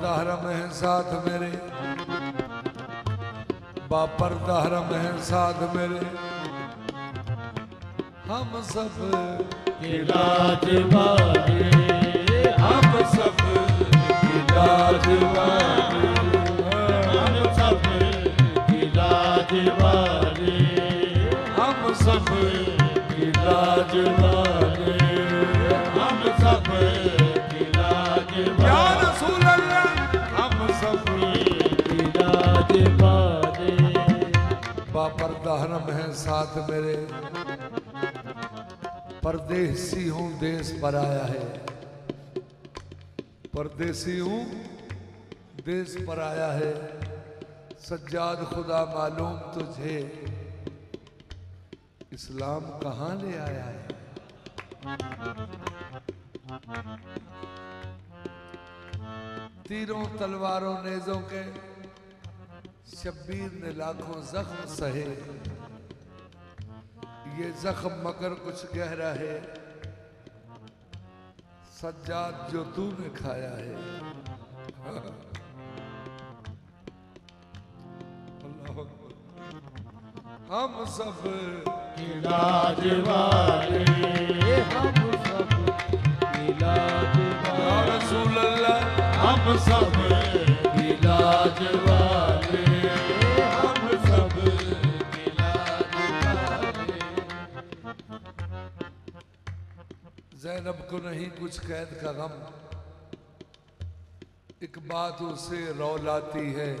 پردہ ہے ساتھ میرے۔ با پردہ ہے ساتھ میرے۔ ہم سب کے لاج ہم سب کے لاج باغے ہم سب ہم سب پردہ حرم ہیں ساتھ میرے۔ پردیسی ہوں، دیس پر آیا ہے۔ پردیسی ہوں، دیس پر آیا ہے۔ سجاد خدا معلوم تجھے۔ اسلام کہاں لے آیا ہے؟ تیروں تلواروں نیزوں کے شبیر نے لاکھوں زخم سہے۔ یہ زخم مگر کچھ گہرا ہے۔ سجاد جو تو نے کھایا ہے۔ ہم سب علاج والے۔ ہم سب علاج رسول اللہ ہم سب زینب کو نہیں کچھ قید کا غم۔ ایک بات اسے رولاتی ہے۔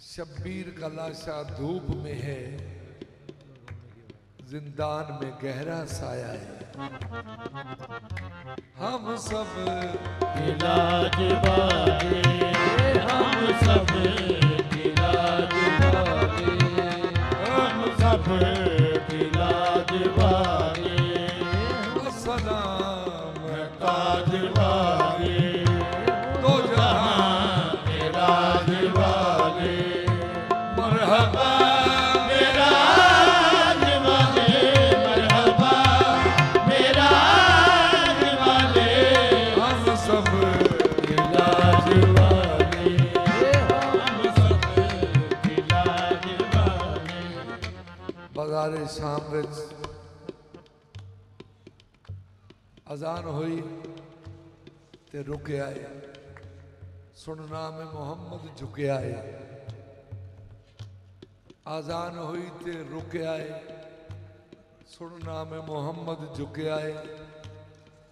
شبیر کا لاشا دھوپ میں ہے۔ زندان میں گہرا سایہ ہے۔ ہم سب علاج ہم سب علاج ہم سب ਬਾਜ਼ਾਰੇ ਸ਼ਾਮ ਵਿੱਚ ਅਜ਼ਾਨ ਹੋਈ ਤੇ ਰੁਕ ਆਏ। ਸੁਣਨਾ ਮੈਂ ਮੁਹੰਮਦ ਝੁਕਿਆ ਏ। ਆਜ਼ਾਨ ਹੋਈ ਤੇ ਰੁਕਿਆ ਏ। ਸੁਣ ਨਾਮ ਮੁਹੰਮਦ ਝੁਕਿਆ ਏ।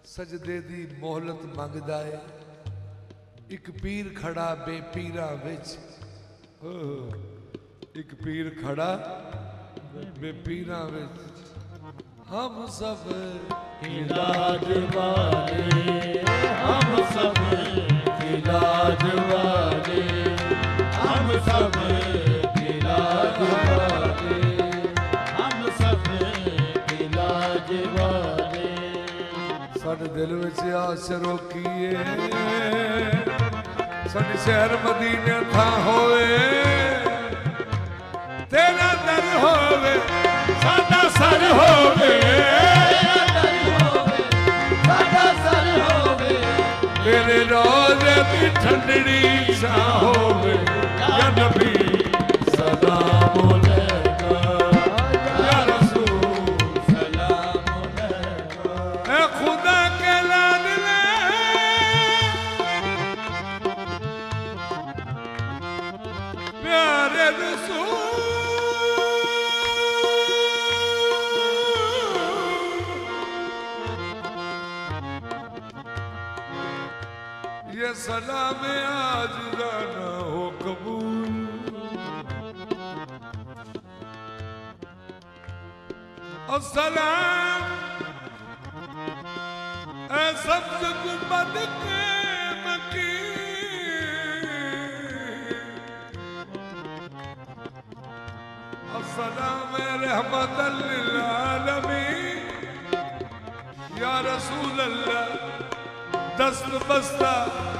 ਸਜਦੇ ਦੀ ਮੋਹਲਤ ਮੰਗਦਾ ਏ। ਇੱਕ ਪੀਰ ਖੜਾ ਬੇਪੀਰਾਂ ਵਿੱਚ। ਇੱਕ ਪੀਰ ਖੜਾ ਬੇਪੀਰਾਂ ਵਿੱਚ। ਹਮ ਸਭ ਇਲਾਜ ਵਾਲੇ, ਹਮ ਸਭ ਇਲਾਜ ਵਾਲੇ। ਹਮ ਸਭ ਦਿਲ ਵਿੱਚ ਆਸ ਰੋਕੀਏ। ਸਾਡੇ ਸ਼ਹਿਰ ਮਦੀਨਾ ਥਾਂ ਹੋਵੇ। ਤੇਰਾ ਦਰ ਹੋਵੇ, ਸਾਡਾ ਸਰ ਹੋਵੇ। ਠੰਡੜੀ ਛਾਂ ਹੋਵੇ। ਜਾਂ ਸਦਾ ਬੋਲੇ رسول یہ سلام آج نہ ہو قبول السلام اے سبز گنبد کے مکی السلام رحمت للعالمین یا رسول اللہ دست بستہ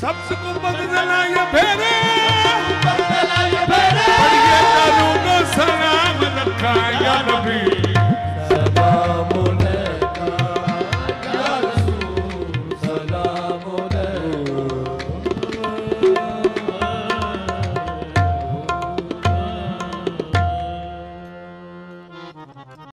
سبز کو بدلنا یہ پھیرے۔ بدلنا یہ پھیرے۔ بڑھئے قانون سلام رکھا یا نبی۔